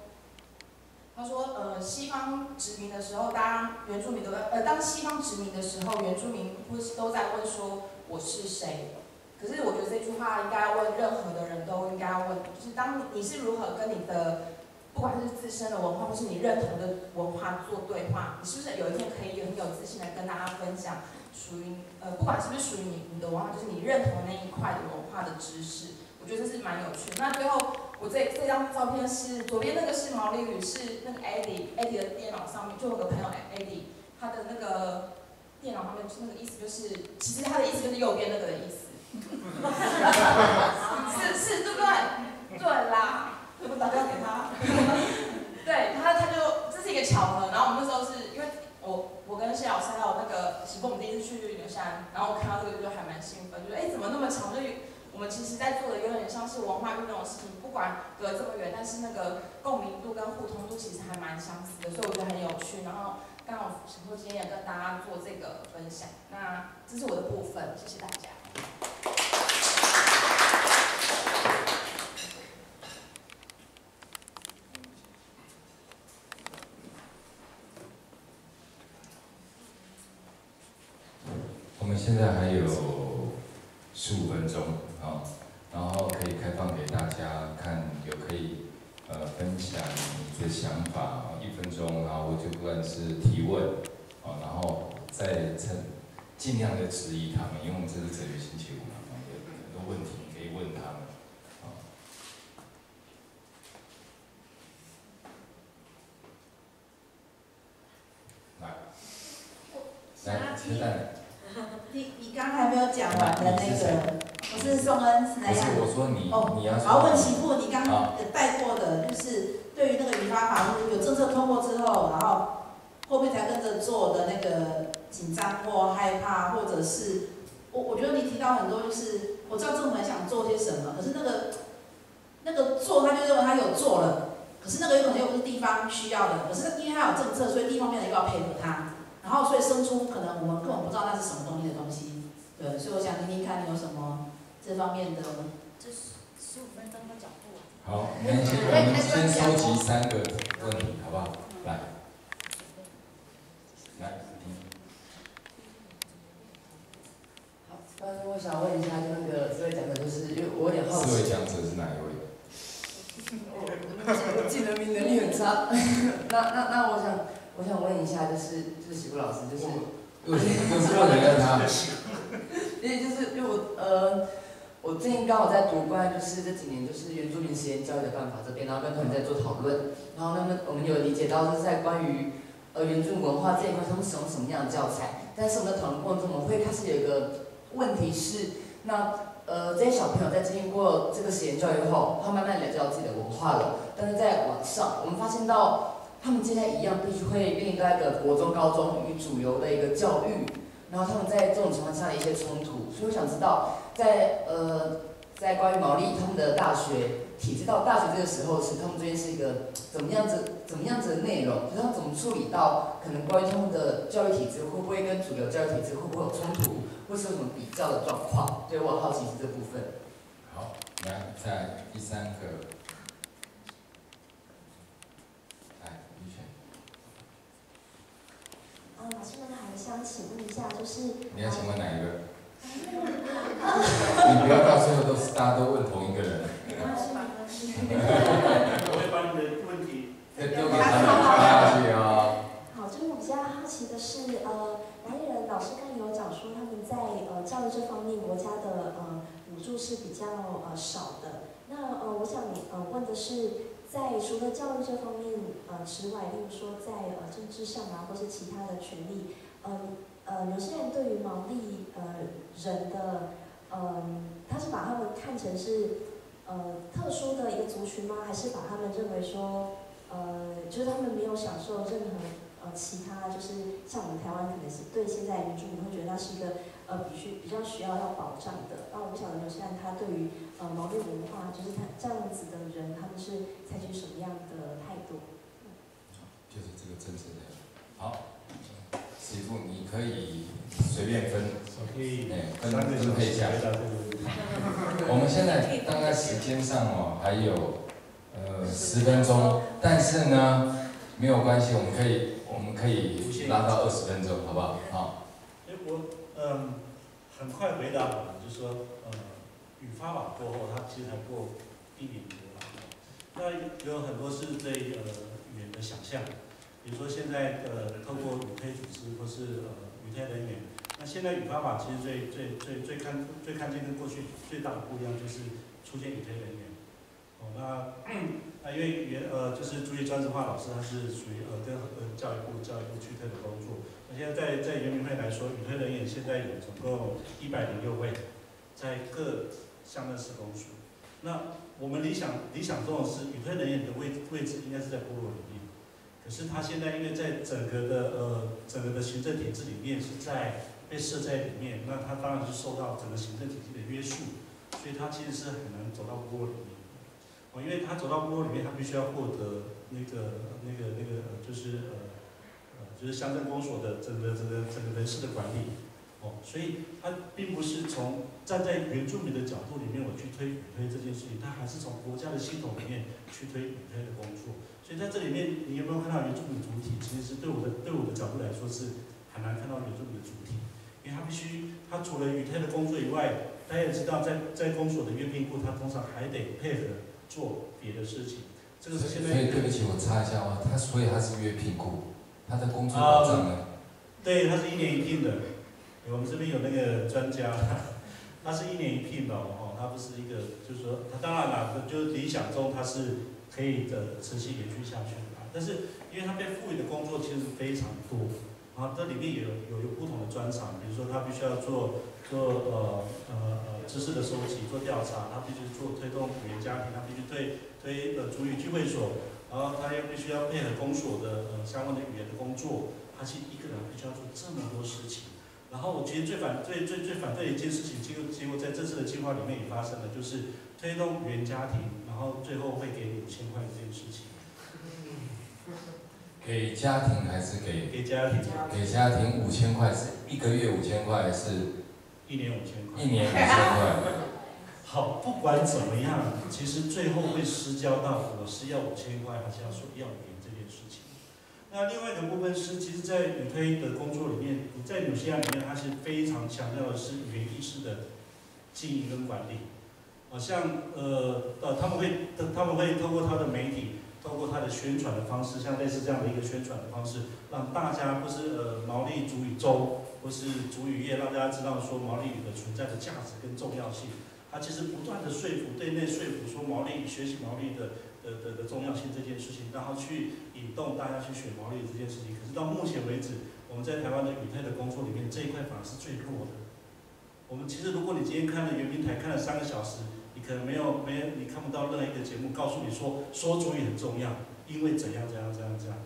他说呃西方殖民的时候，当原住民都在呃当西方殖民的时候，原住民不是都在问说我是谁？可是我觉得这句话应该问任何的人都应该问，就是当你是如何跟你的。不管是自身的文化，或是你认同的文化做对话，你是不是有一天可以很有自信的跟大家分享属于呃，不管是不是属于你你的文化，就是你认同的那一块的文化的知识，我觉得这是蛮有趣。那最后我这这张照片是左边那个是毛利语，是那个 Eddie，Eddie 的电脑上面就有个朋友 Eddie，他的那个电脑上面那个意思就是，其实他的意思就是右边那个的意思，(laughs) (laughs) 是是对不对？对啦。我打电话给他，(laughs) 对他，他就这是一个巧合。然后我们那时候是因为我我跟谢老师还有那个喜峰，我们第一次去牛山，然后我看到这个就还蛮兴奋，就哎怎么那么巧？就我们其实在做的有点像是文化运动的事情，不管隔这么远，但是那个共鸣度跟互通度其实还蛮相似的，所以我觉得很有趣。然后刚好喜峰今天也跟大家做这个分享，那这是我的部分，谢谢大家。现在还有十五分钟啊，然后可以开放给大家看，有可以呃分享你的想法，一分钟，然后我就不管是提问啊，然后再趁尽量的质疑他们，因为我们这是哲学星期五嘛，有很多问题可以问他们啊。来，来，现在。(laughs) 你你刚才没有讲完的那个，我是宋恩，是哪样？我说你，哦，你要。好，问媳妇，你刚带过的，就是对于那个语法法有政策通过之后，然后后面才跟着做的那个紧张或害怕，或者是我我觉得你提到很多，就是我知道政府很想做些什么，可是那个那个做他就认为他有做了，可是那个有可能又不是地方需要的，可是因为他有政策，所以地方面的又要配合他。然后，所以生出可能我们根本不知道那是什么东西的东西，对，所以我想听听看你有什么这方面的。这十十五分钟的脚步。好，我们先我们先收集三个问题，好不好？来，来，好，嗯，我想问一下，就那个这位讲的，就是因为我有点好奇。四位讲者是哪一位？我记得名能力很差。那那那，我想我想问一下，就是就是喜福老师，就是又是又是问人家他，(laughs) 因为就是因为我呃，我最近刚好在读关于就是这几年就是原住民实验教育的办法这边，然后跟同学在做讨论，然后那么我们有理解到就是在关于呃原住民文化这一块，他们使用什么样的教材，但是我们在讨论过程中，我们会开始有一个问题是，那呃这些小朋友在经历过这个实验教育后，他慢慢了解到自己的文化了，但是在网上，我们发现到他们现在一样必须会面临到一个国中、高中与主流的一个教育。然后他们在这种情况下的一些冲突，所以我想知道，在呃，在关于毛利他们的大学体制到大学这个时候是他们之间是一个怎么样子怎么样子的内容，就是他怎么处理到可能关于他们的教育体制会不会跟主流教育体制会不会有冲突，或是有什么比较的状况？对我好奇是这部分。好，来在第三个，来于轩，嗯，老师们好，想请问一下，就是你要请问哪一个？你不要到最后都是大家都问同一个人，没关系，没关系。我会把你的问题再丢给他们发下去啊。(laughs) 好，就是我比较好奇的是，呃，哪里人老师刚才有讲说他们在呃教育这方面国家的呃补助是比较呃少的。那呃，我想呃问的是，在除了教育这方面呃之外，例如说在呃政治上啊，或是其他的权利，呃呃，有些人对于毛利呃人的嗯，他是把他们看成是呃特殊的一个族群吗？还是把他们认为说呃，就是他们没有享受任何呃其他，就是像我们台湾可能是对现在原住民会觉得那是一个呃必须比较需要要保障的。那我不晓得现在他对于呃毛利文化，就是他这样子的人，他们是采取什么样的态度？就是这个政治的。好，媳妇你可以随便分，可以哎，分分配一下。(laughs) 我们现在大概时间上哦还有呃十分钟，但是呢没有关系，我们可以我们可以拉到二十分钟，好不好？好，嗯很快回答好了，就是说呃语法网过后，它其实才过一年多了。那有很多是对呃语言的想象，比如说现在呃透过语推组织或是呃语推人员，那现在语法法其实最最最最看最看见跟过去最大的不一样就是出现语推人员。哦，那那因为原呃就是朱立专职化老师，他是属于呃跟呃教育部教育部去推的工作。那现在在在原民会来说，语推人员现在有总共一百零六位，在各乡镇市公署。那我们理想理想中的是语推人员的位位置应该是在部落里面，可是他现在因为在整个的呃整个的行政体制里面是在被设在里面，那他当然是受到整个行政体系的约束，所以他其实是很难走到部落里面。哦，因为他走到部落里面，他必须要获得那个那个那个就是呃呃就是乡镇公所的整个整个整个人事的管理。哦，所以他并不是从站在原住民的角度里面我去推推这件事情，他还是从国家的系统里面去推语推的工作。所以在这里面，你有没有看到原住民主体？其实是对我的对我的角度来说是很难看到原住民的主体，因为他必须他除了语推的工作以外，大家也知道在在公所的约聘部，他通常还得配合做别的事情。这个是现在所以对不起，我插一下哦，他所以他是约聘雇，他的工作保障呢？对，他是一年一聘的。我们这边有那个专家，(laughs) 他是一年一聘的哦，他不是一个，就是说，他当然了，就是理想中他是可以的持续延续下去的啊。但是，因为他被赋予的工作其实非常多，啊，这里面有有有不同的专长，比如说他必须要做做呃呃呃知识的收集、做调查，他必须做推动语言家庭，他必须对推呃主语聚会所，然后他又必须要配合公所的呃相关的语言的工作，他其实一个人必须要做这么多事情。然后我其实最反最最最反对的一件事情，结果结果在这次的计划里面也发生了，就是推动原家庭，然后最后会给你五千块这件事情。(laughs) 给家庭还是给给家庭，给家庭五千块是一个月五千块是一年五千块。一年五千块？好，不管怎么样，其实最后会失交到我是要五千块，还是要说要给这件事情。那另外一个部分是，其实，在语推的工作里面，在纽西兰里面，它是非常强调的是语言意识的经营跟管理。好像呃呃，他们会他们会透过他的媒体，透过他的宣传的方式，像类似这样的一个宣传的方式，让大家不是呃毛利主语周或是主语业，让大家知道说毛利语的存在的价值跟重要性。他其实不断的说服对内说服说毛利语学习毛利的的的的重要性这件事情，然后去引动大家去学毛利这件事情。可是到目前为止，我们在台湾的语态的工作里面，这一块反而是最弱的。我们其实如果你今天看了圆明台看了三个小时，你可能没有没有你看不到任何一个节目告诉你说说主语很重要，因为怎样怎样怎样怎样。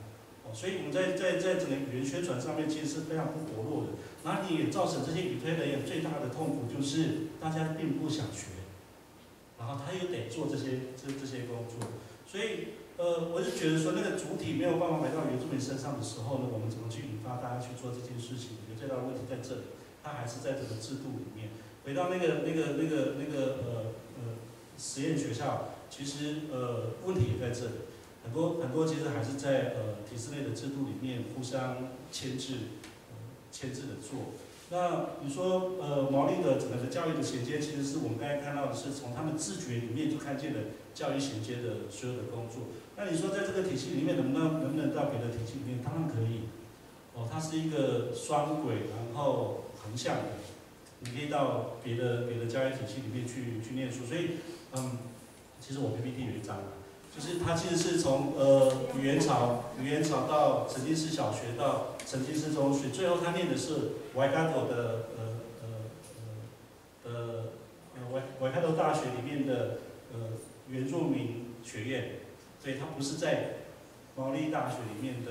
所以我们在在在整个语言宣传上面其实是非常不活络的。那你也造成这些语推人员最大的痛苦，就是大家并不想学，然后他又得做这些这这些工作，所以呃，我就觉得说那个主体没有办法回到原住民身上的时候呢，我们怎么去引发大家去做这件事情？我觉得最大的问题在这里，它还是在这个制度里面。回到那个那个那个那个呃呃实验学校，其实呃问题也在这里，很多很多其实还是在呃体制内的制度里面互相牵制。牵制的做，那你说呃毛利的整个的教育的衔接，其实是我们刚才看到的是从他们自觉里面就看见了教育衔接的所有的工作。那你说在这个体系里面能不能能不能到别的体系里面？当然可以。哦，它是一个双轨，然后横向的，你可以到别的别的教育体系里面去去念书。所以嗯，其实我 PPT 有一张。就是他其实是从呃语言潮语言潮到曾经是小学到曾经是中学，最后他念的是外卡头的呃呃呃呃外外卡头大学里面的呃原住民学院，所以他不是在毛利大学里面的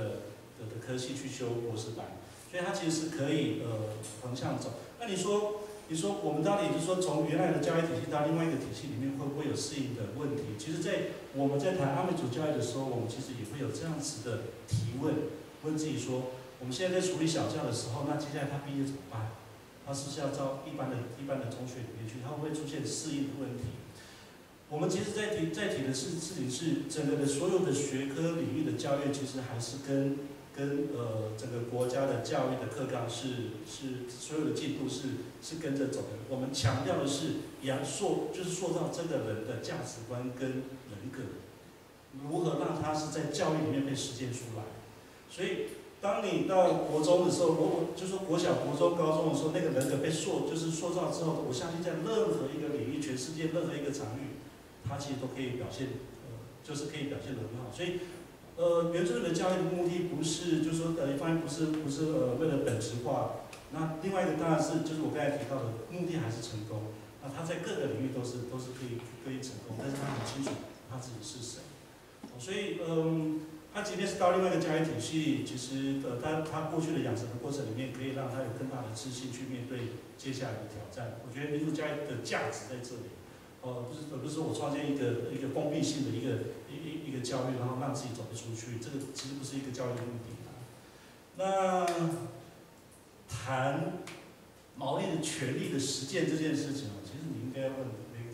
的的科系去修博士班，所以他其实是可以呃横向走。那你说？你说我们到底就是说，从原来的教育体系到另外一个体系里面，会不会有适应的问题？其实，在我们在谈阿美族教育的时候，我们其实也会有这样子的提问，问自己说：我们现在在处理小教的时候，那接下来他毕业怎么办？他是不是要招一般的一般的中学里面去？他会不会出现适应的问题？我们其实，在提在提的是事情是，整个的所有的学科领域的教育，其实还是跟。跟呃整个国家的教育的课纲是是所有的进度是是跟着走的。我们强调的是养塑，就是塑造这个人的价值观跟人格，如何让他是在教育里面被实践出来。所以，当你到国中的时候，如果就说国小、国中、高中的时候，那个人格被塑，就是塑造之后，我相信在任何一个领域，全世界任何一个场域，他其实都可以表现，呃，就是可以表现得很好。所以。呃，原住民的教育的目的不是，就是说，呃，一方面不是不是呃为了本质化，那另外一个当然是就是我刚才提到的目的还是成功。那他在各个领域都是都是可以可以成功，但是他很清楚他自己是谁。所以，嗯，他即便是到另外一个教育体系，其实呃，他他过去的养成的过程里面，可以让他有更大的自信去面对接下来的挑战。我觉得民主教育的价值在这里。呃，不是，而不是我创建一个一个封闭性的一个一一一个教育，然后让自己走不出去，这个其实不是一个教育的目的。那谈毛利的权利的实践这件事情啊，其实你应该问那个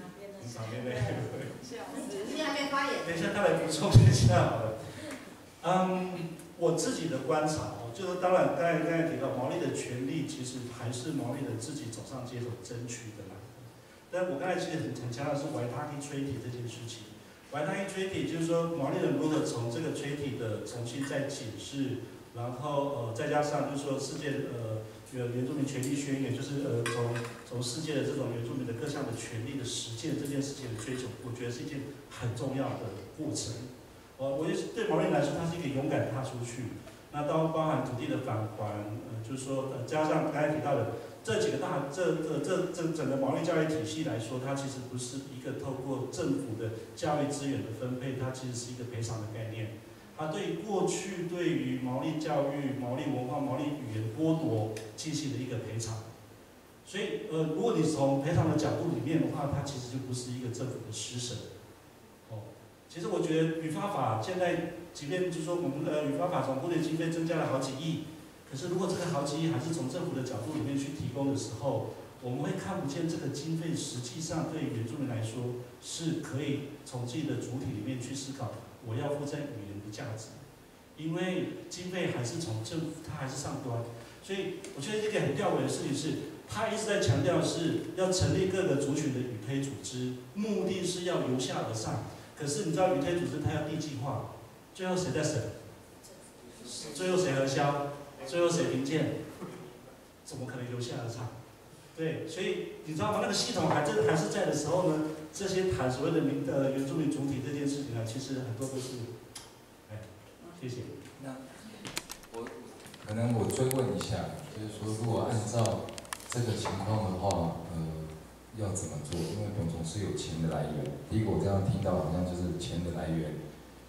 旁边的，旁边那 (laughs) 个，(laughs) 你还没发言。等一下，他来补充一下好了。嗯，我自己的观察哦，就是当然刚才刚才提到毛利的权利，其实还是毛利的自己走上街头争取的。但我刚才其实很很强调是怀他一吹体这件事情，怀他一吹体就是说毛利人如何从这个吹体的重新再解释，然后呃再加上就是说世界呃原住民权利宣言，就是呃从从世界的这种原住民的各项的权利的实践这件事情的追求，我觉得是一件很重要的过程。我我觉得对毛利人来说，他是一个勇敢踏出去，那当包含土地的返还，呃就是说呃加上刚才提到的。这几个大，这这这这整个毛利教育体系来说，它其实不是一个透过政府的教育资源的分配，它其实是一个赔偿的概念。它对过去对于毛利教育、毛利文化、毛利语言剥夺进行的一个赔偿。所以，呃，如果你从赔偿的角度里面的话，它其实就不是一个政府的施舍。哦，其实我觉得语法法现在，即便就是说我们的语法法从固定经费增加了好几亿。可是，如果这个好几亿还是从政府的角度里面去提供的时候，我们会看不见这个经费实际上对原住民来说是可以从自己的主体里面去思考，我要负在语言的价值。因为经费还是从政府，它还是上端，所以我觉得这个很吊诡的事情是，他一直在强调是要成立各个族群的语推组织，目的是要由下而上。可是你知道语推组织它要地计划，最后谁在审？最后谁核销？最后谁评鉴？怎么可能由下而上？对，所以你知道吗？那个系统还在还是在的时候呢，这些谈所谓的民呃原住民主体这件事情啊，其实很多都是，哎，谢谢。那我可能我追问一下，就是说，如果按照这个情况的话，呃，要怎么做？因为总总是有钱的来源。第一个，我这样听到好像就是钱的来源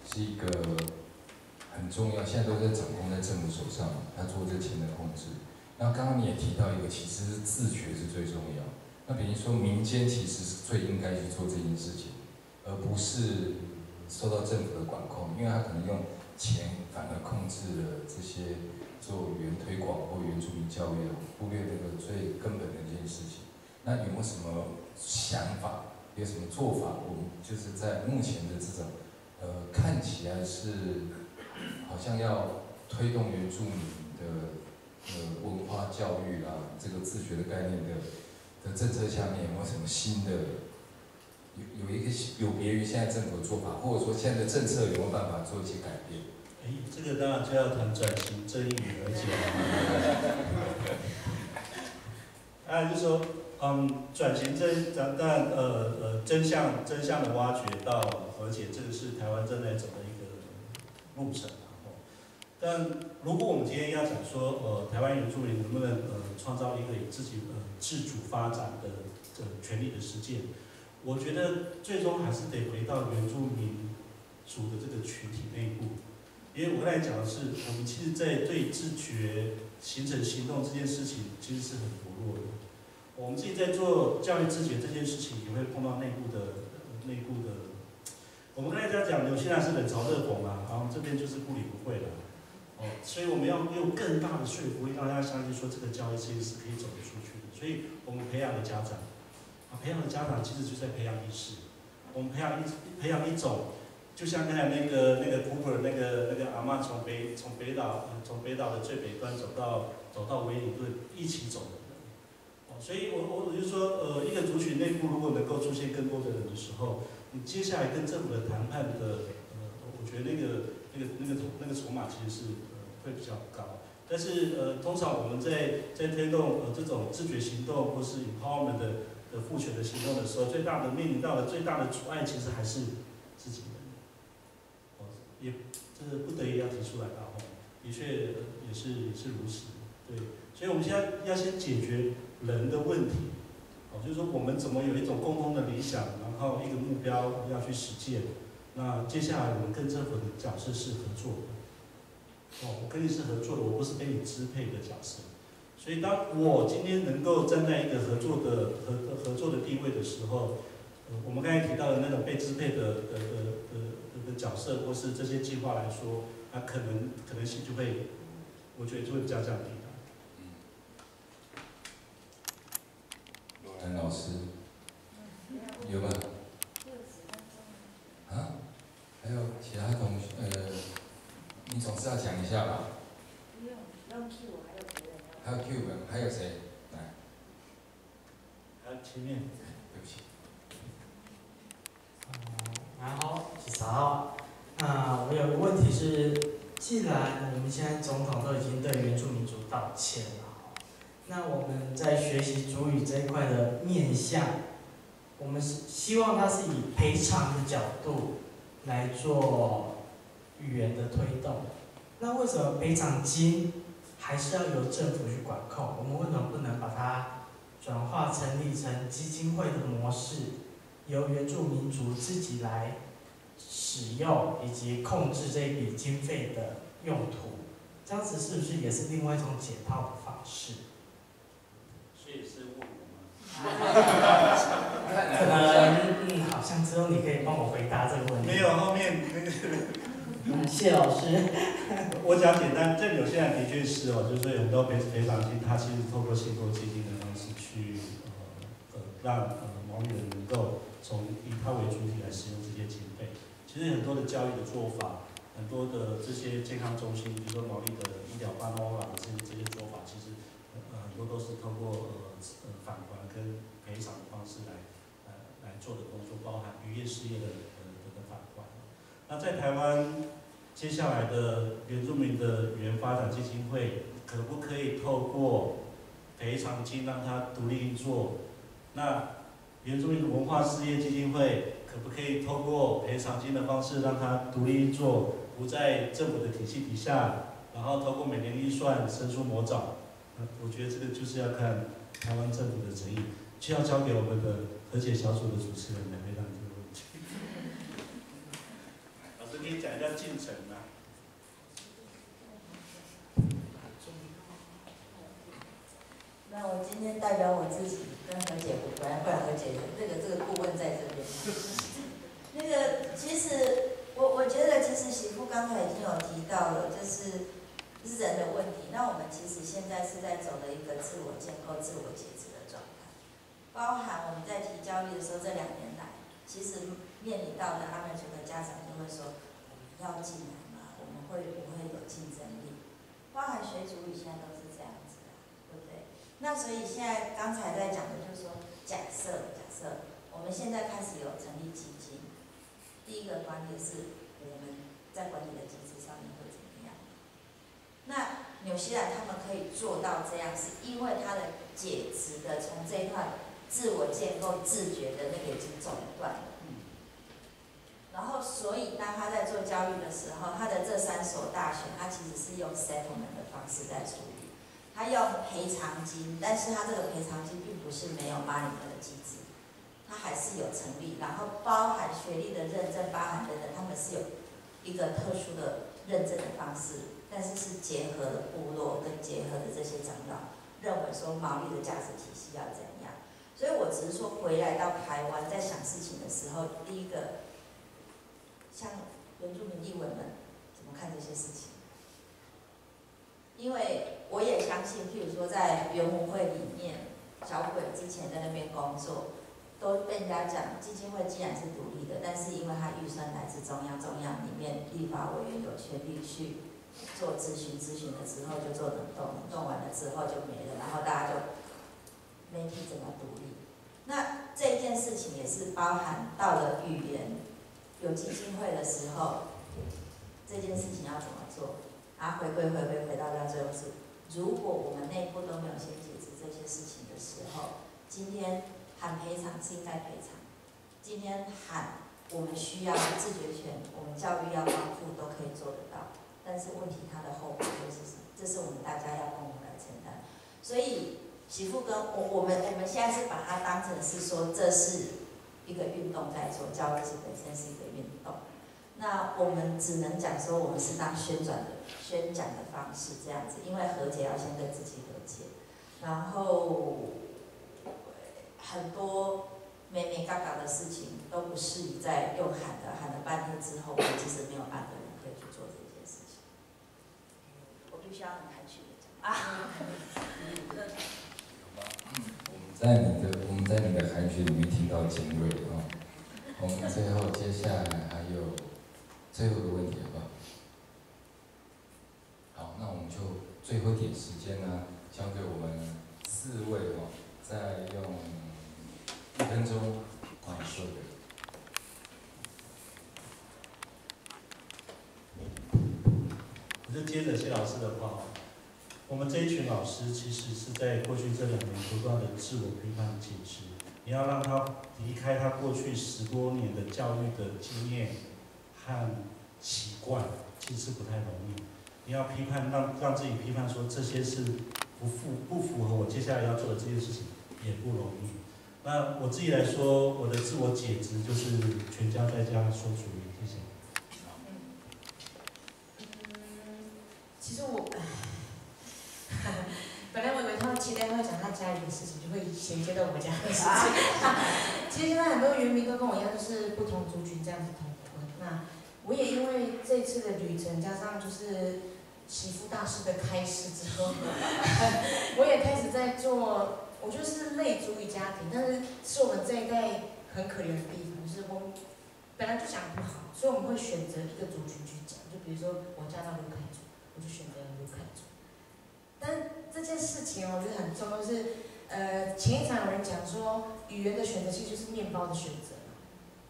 是一个很重要，现在都在掌控在政府手上，他做这钱的控制。那刚刚你也提到一个，其实是自觉是最重要。那比如说民间其实是最应该去做这件事情，而不是受到政府的管控，因为他可能用钱反而控制了这些做原推广或原住民教育，忽略那个最根本的一件事情。那有没有什么想法？有什么做法？我们就是在目前的这种，呃，看起来是好像要推动原住民的。呃，文化教育啦，这个自学的概念的的政策下面有没有什么新的？有有一个有别于现在政府的做法，或者说现在的政策有没有办法做一些改变？哎，这个当然就要谈转型正义而且啊，就是说，嗯，转型真咱但呃呃真相真相的挖掘到和解，这个是台湾正在走的一个路程。但如果我们今天要讲说，呃，台湾原住民能不能呃创造一个以自己呃自主发展的呃权利的实践，我觉得最终还是得回到原住民族的这个群体内部。因为我刚才讲的是，我们其实，在对自觉形成行动这件事情，其实是很薄弱的。我们自己在做教育自觉这件事情，也会碰到内部的内部的。我们刚才在讲，有些人是冷嘲热讽啊，然后这边就是不理不会了。哦，所以我们要用更大的说服力，让大家相信说这个教育其实是可以走得出去的。所以我们培养的家长，啊，培养的家长其实就在培养意识。我们培养一培养一种，就像刚才那个那个 Cooper 那个那个阿妈从北从北岛从北岛的最北端走到走到威灵顿一起走的人。哦，所以我我我就说，呃，一个族群内部如果能够出现更多的人的时候，你接下来跟政府的谈判的，呃，我觉得那个那个那个那个筹码其实是。会比较高，但是呃，通常我们在在推动呃这种自觉行动或是 empowerment 的的赋权的行动的时候，最大的面临到的最大的阻碍，其实还是自己人。哦，也这是不得已要提出来的哦，的确也是也是如此。对，所以我们现在要先解决人的问题，哦，就是说我们怎么有一种共同的理想，然后一个目标要去实践。那接下来我们跟政府的角色是合作。哦，我跟你是合作的，我不是被你支配的角色。所以，当我今天能够站在一个合作的合合作的地位的时候，呃，我们刚才提到的那种被支配的的的的的角色，或是这些计划来说，那可能可能性就会，我觉得就会比较降低的。罗兰老师，有吗？啊？还有其他同学呃？你总是要讲一下吧。不用，不用 Q 我，还有别人。还有 Q 的，还有谁？来。还有前面。对不起。然后，几号？那我有个问题是，既然我们现在总统都已经对原住民族道歉了，那我们在学习主语这一块的面向，我们是希望它是以赔偿的角度来做。语言的推动，那为什么赔偿金还是要由政府去管控？我们为什么不能把它转化成立成基金会的模式，由原住民族自己来使用以及控制这一笔经费的用途？这样子是不是也是另外一种解套的方式？所以是问我吗？可能嗯，好像只有你可以帮我回答这个问题。没有后面那个。(laughs) 谢老师，我讲简单，这里有些人的确是哦，就是说很多赔赔偿金，它其实透过信托基金的方式去呃呃让呃毛利人能够从以他为主体来使用这些经费。其实很多的教育的做法，很多的这些健康中心，比如说毛利的医疗办公啦，这些这些做法，其实呃很多都是通过呃呃返还跟赔偿的方式来来来做的工作，包含渔业事业的呃这个返还。那在台湾，接下来的原住民的语言发展基金会，可不可以透过赔偿金让它独立运作？那原住民文化事业基金会可不可以透过赔偿金的方式让他独立运作，不在政府的体系底下，然后透过每年预算伸出魔爪？呃我觉得这个就是要看台湾政府的诚意，就要交给我们的和解小组的主持人来回答这个问题。老师可以讲一下进程吗。那我今天代表我自己跟何姐，本来不然何姐这个这个顾问在这边。那个其实我我觉得其实媳妇刚才已经有提到了，就是人的问题。那我们其实现在是在走的一个自我建构、自我节制的状态，包含我们在提教育的时候，这两年来其实面临到的阿美族的家长就会说，我们要进来嘛，我们会不会有竞争力？包含学主语现在都是这样子的，对不对？那所以现在刚才在讲的就是说，假设假设我们现在开始有成立基金，第一个观点是我们在管理的机制上面会怎么样？那纽西兰他们可以做到这样，是因为他的解职的从这一块自我建构、自觉的那个已经走一段了。然后，所以当他在做教育的时候，他的这三所大学，他其实是用 settlement 的方式在处理。他用赔偿金，但是他这个赔偿金并不是没有 money 的，他还是有成立，然后包含学历的认证，包含等等，他们是有一个特殊的认证的方式，但是是结合了部落跟结合的这些长老认为说毛利的价值体系要怎样，所以我只是说回来到台湾在想事情的时候，第一个像原住民义委们怎么看这些事情？因为我也相信，譬如说在原文会里面，小鬼之前在那边工作，都被人家讲基金会既然是独立的，但是因为它预算来自中央，中央里面立法委员有权利去做咨询，咨询了之后就做冷冻，冷冻完了之后就没了，然后大家就媒体怎么独立？那这件事情也是包含到了语言有基金会的时候，这件事情要怎么做？啊，回归回归回到到最后是，如果我们内部都没有先解决这些事情的时候，今天喊赔偿是应该赔偿，今天喊我们需要自觉权，我们教育要帮助都可以做得到，但是问题它的后果就是什么？这是我们大家要共同来承担。所以媳妇跟我我们我们现在是把它当成是说这是一个运动在做，教育是本身是一个运动。那我们只能讲说，我们是当宣传的、宣讲的方式这样子，因为和解要先跟自己和解，然后很多美美嘎嘎的事情都不适宜在用喊的，喊了半天之后，我们其实没有半个人可以去做这件事情。我必须要很含蓄的讲啊。(laughs) 我们在你的我们在你的韩语里面听到尖锐啊。我们最后接下来还有最后的问题，好不好？好，那我们就最后一点时间呢，交给我们四位哦，再用一分钟啊说的。我就接着谢老师的话，我们这一群老师其实是在过去这两年不断的自我批判解释。你要让他离开他过去十多年的教育的经验和习惯，其实不太容易。你要批判，让让自己批判说这些是不符不符合我接下来要做的这件事情，也不容易。那我自己来说，我的自我解职就是全家在家说主语，谢谢。其实我，(sighs) 本来我以为他们期待会讲他家里的事情，就会衔接到我们家的事情。(laughs) 其实现在很多渔民都跟我一样，就是不同族群这样子同婚。那我也因为这次的旅程，加上就是媳妇大师的开始之后，(laughs) 我也开始在做，我觉得是类族语家庭，但是是我们这一代很可怜的地方，就是我本来就讲不好，所以我们会选择一个族群去讲，就比如说我嫁到卢凯族，我就选择卢凯族。但这件事情我觉得很重要，是呃前一场有人讲说语言的选择其实就是面包的选择，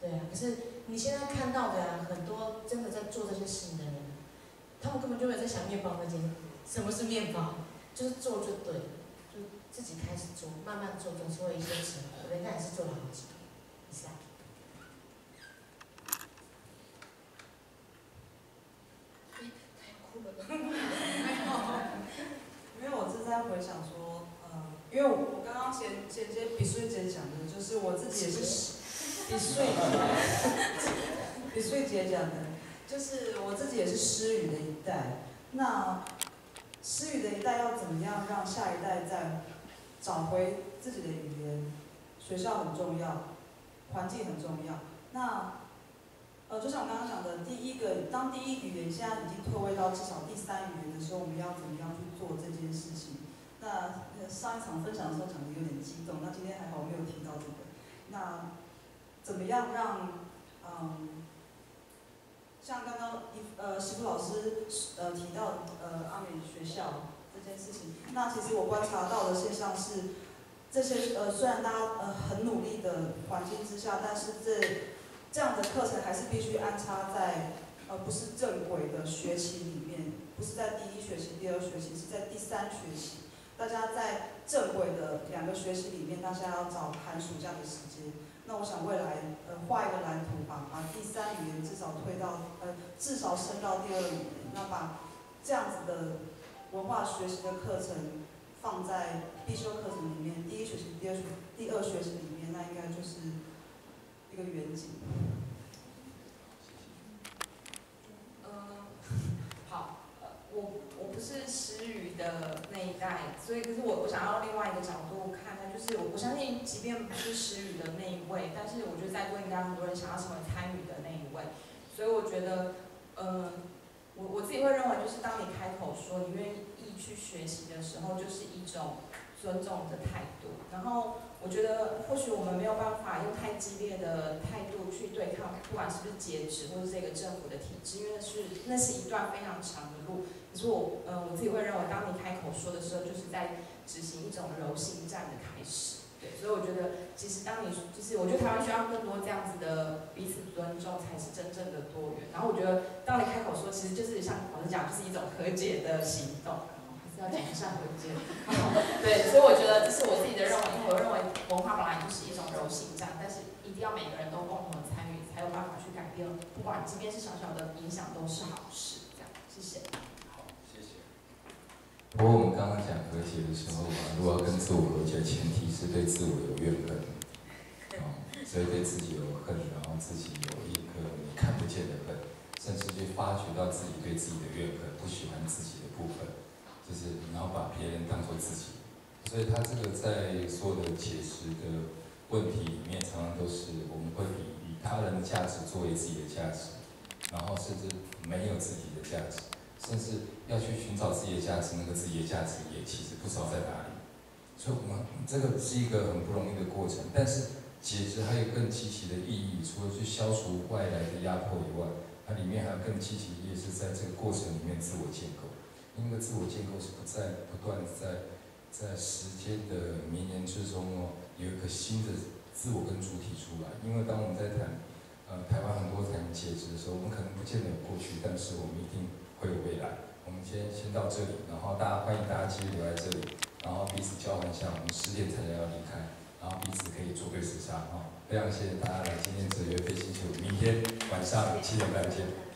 对啊，可是你现在看到的，很多真的在做这些事情的人，他们根本就没有在想面包那件，什么是面包，就是做就对了，自己开始做，慢慢做，总是会一些成果。人家也是做了好几年，以上。哭了，因为我正在回想说，呃，因为我刚刚前前接比穗姐讲的，就是我自己也是比穗姐，比穗姐讲的，就是我自己也是失语的一代。那失语的一代要怎么样让下一代在找回自己的语言？学校很重要，环境很重要。那呃，就像我刚刚讲的，第一个，当第一语言现在已经退位到至少第三语言的时候，我们要怎么样去做这件事情？那上一场分享的时候讲的有点激动，那今天还好我没有提到这个。那怎么样让嗯，像刚刚一呃媳妇老师呃提到呃阿美学校件事情，那其实我观察到的现象是，这些呃虽然大家呃很努力的环境之下，但是这这样的课程还是必须安插在，呃，不是正轨的学习里面，不是在第一学期、第二学期，是在第三学期。大家在正轨的两个学习里面，大家要找寒暑假的时间。那我想未来，呃，画一个蓝图吧，把第三语言至少推到，呃，至少升到第二语言。那把这样子的文化学习的课程放在必修课程里面，第一学期、第二学、第二学期里面，那应该就是。一个远景。嗯，(laughs) 好，我我不是失语的那一代，所以可是我我想要另外一个角度看看，就是我我相信，即便不是失语的那一位，但是我觉得在座应该很多人想要成为参与的那一位，所以我觉得，嗯，我我自己会认为，就是当你开口说你愿意去学习的时候，就是一种尊重的态度，然后。我觉得或许我们没有办法用太激烈的态度去对抗，不管是不是截止或是这个政府的体制，因为那是那是一段非常长的路。可是我，嗯，我自己会认为，当你开口说的时候，就是在执行一种柔性战的开始。对，所以我觉得，其实当你就是，我觉得台湾需要更多这样子的彼此尊重，才是真正的多元。然后我觉得，当你开口说，其实就是像老师讲，就是一种和解的行动。要讲一下和解，(laughs) 对，所以我觉得这是我自己的认为，因为我认为文化本来就是一种柔性战，但是一定要每个人都共同参与，才有办法去改变，不管即便是小小的影响都是好事。这样，谢谢。好，谢谢。不过我们刚刚讲和解的时候嘛，如果要跟自我和解，前提是对自我有怨恨，啊，所以对自己有恨，然后自己有一颗你看不见的恨，甚至去发掘到自己对自己的怨恨，不喜欢自己的部分。就是然后把别人当做自己，所以他这个在所有的解释的问题里面，常常都是我们会以以他人的价值作为自己的价值，然后甚至没有自己的价值，甚至要去寻找自己的价值，那个自己的价值也其实不知道在哪里。所以我们这个是一个很不容易的过程，但是解释还有更积极的意义，除了去消除外来的压迫以外，它里面还有更积极意义是在这个过程里面自我建构。因为自我建构是不在不断在在时间的绵延之中哦，有一个新的自我跟主体出来。因为当我们在谈呃台湾很多谈解职的时候，我们可能不见得有过去，但是我们一定会有未来。我们先先到这里，然后大家欢迎大家继续留在这里，然后彼此交换一下。我们十点才能要离开，然后彼此可以做对时差哈。非常谢谢大家来今天哲约飞星球，明天晚上七点半见。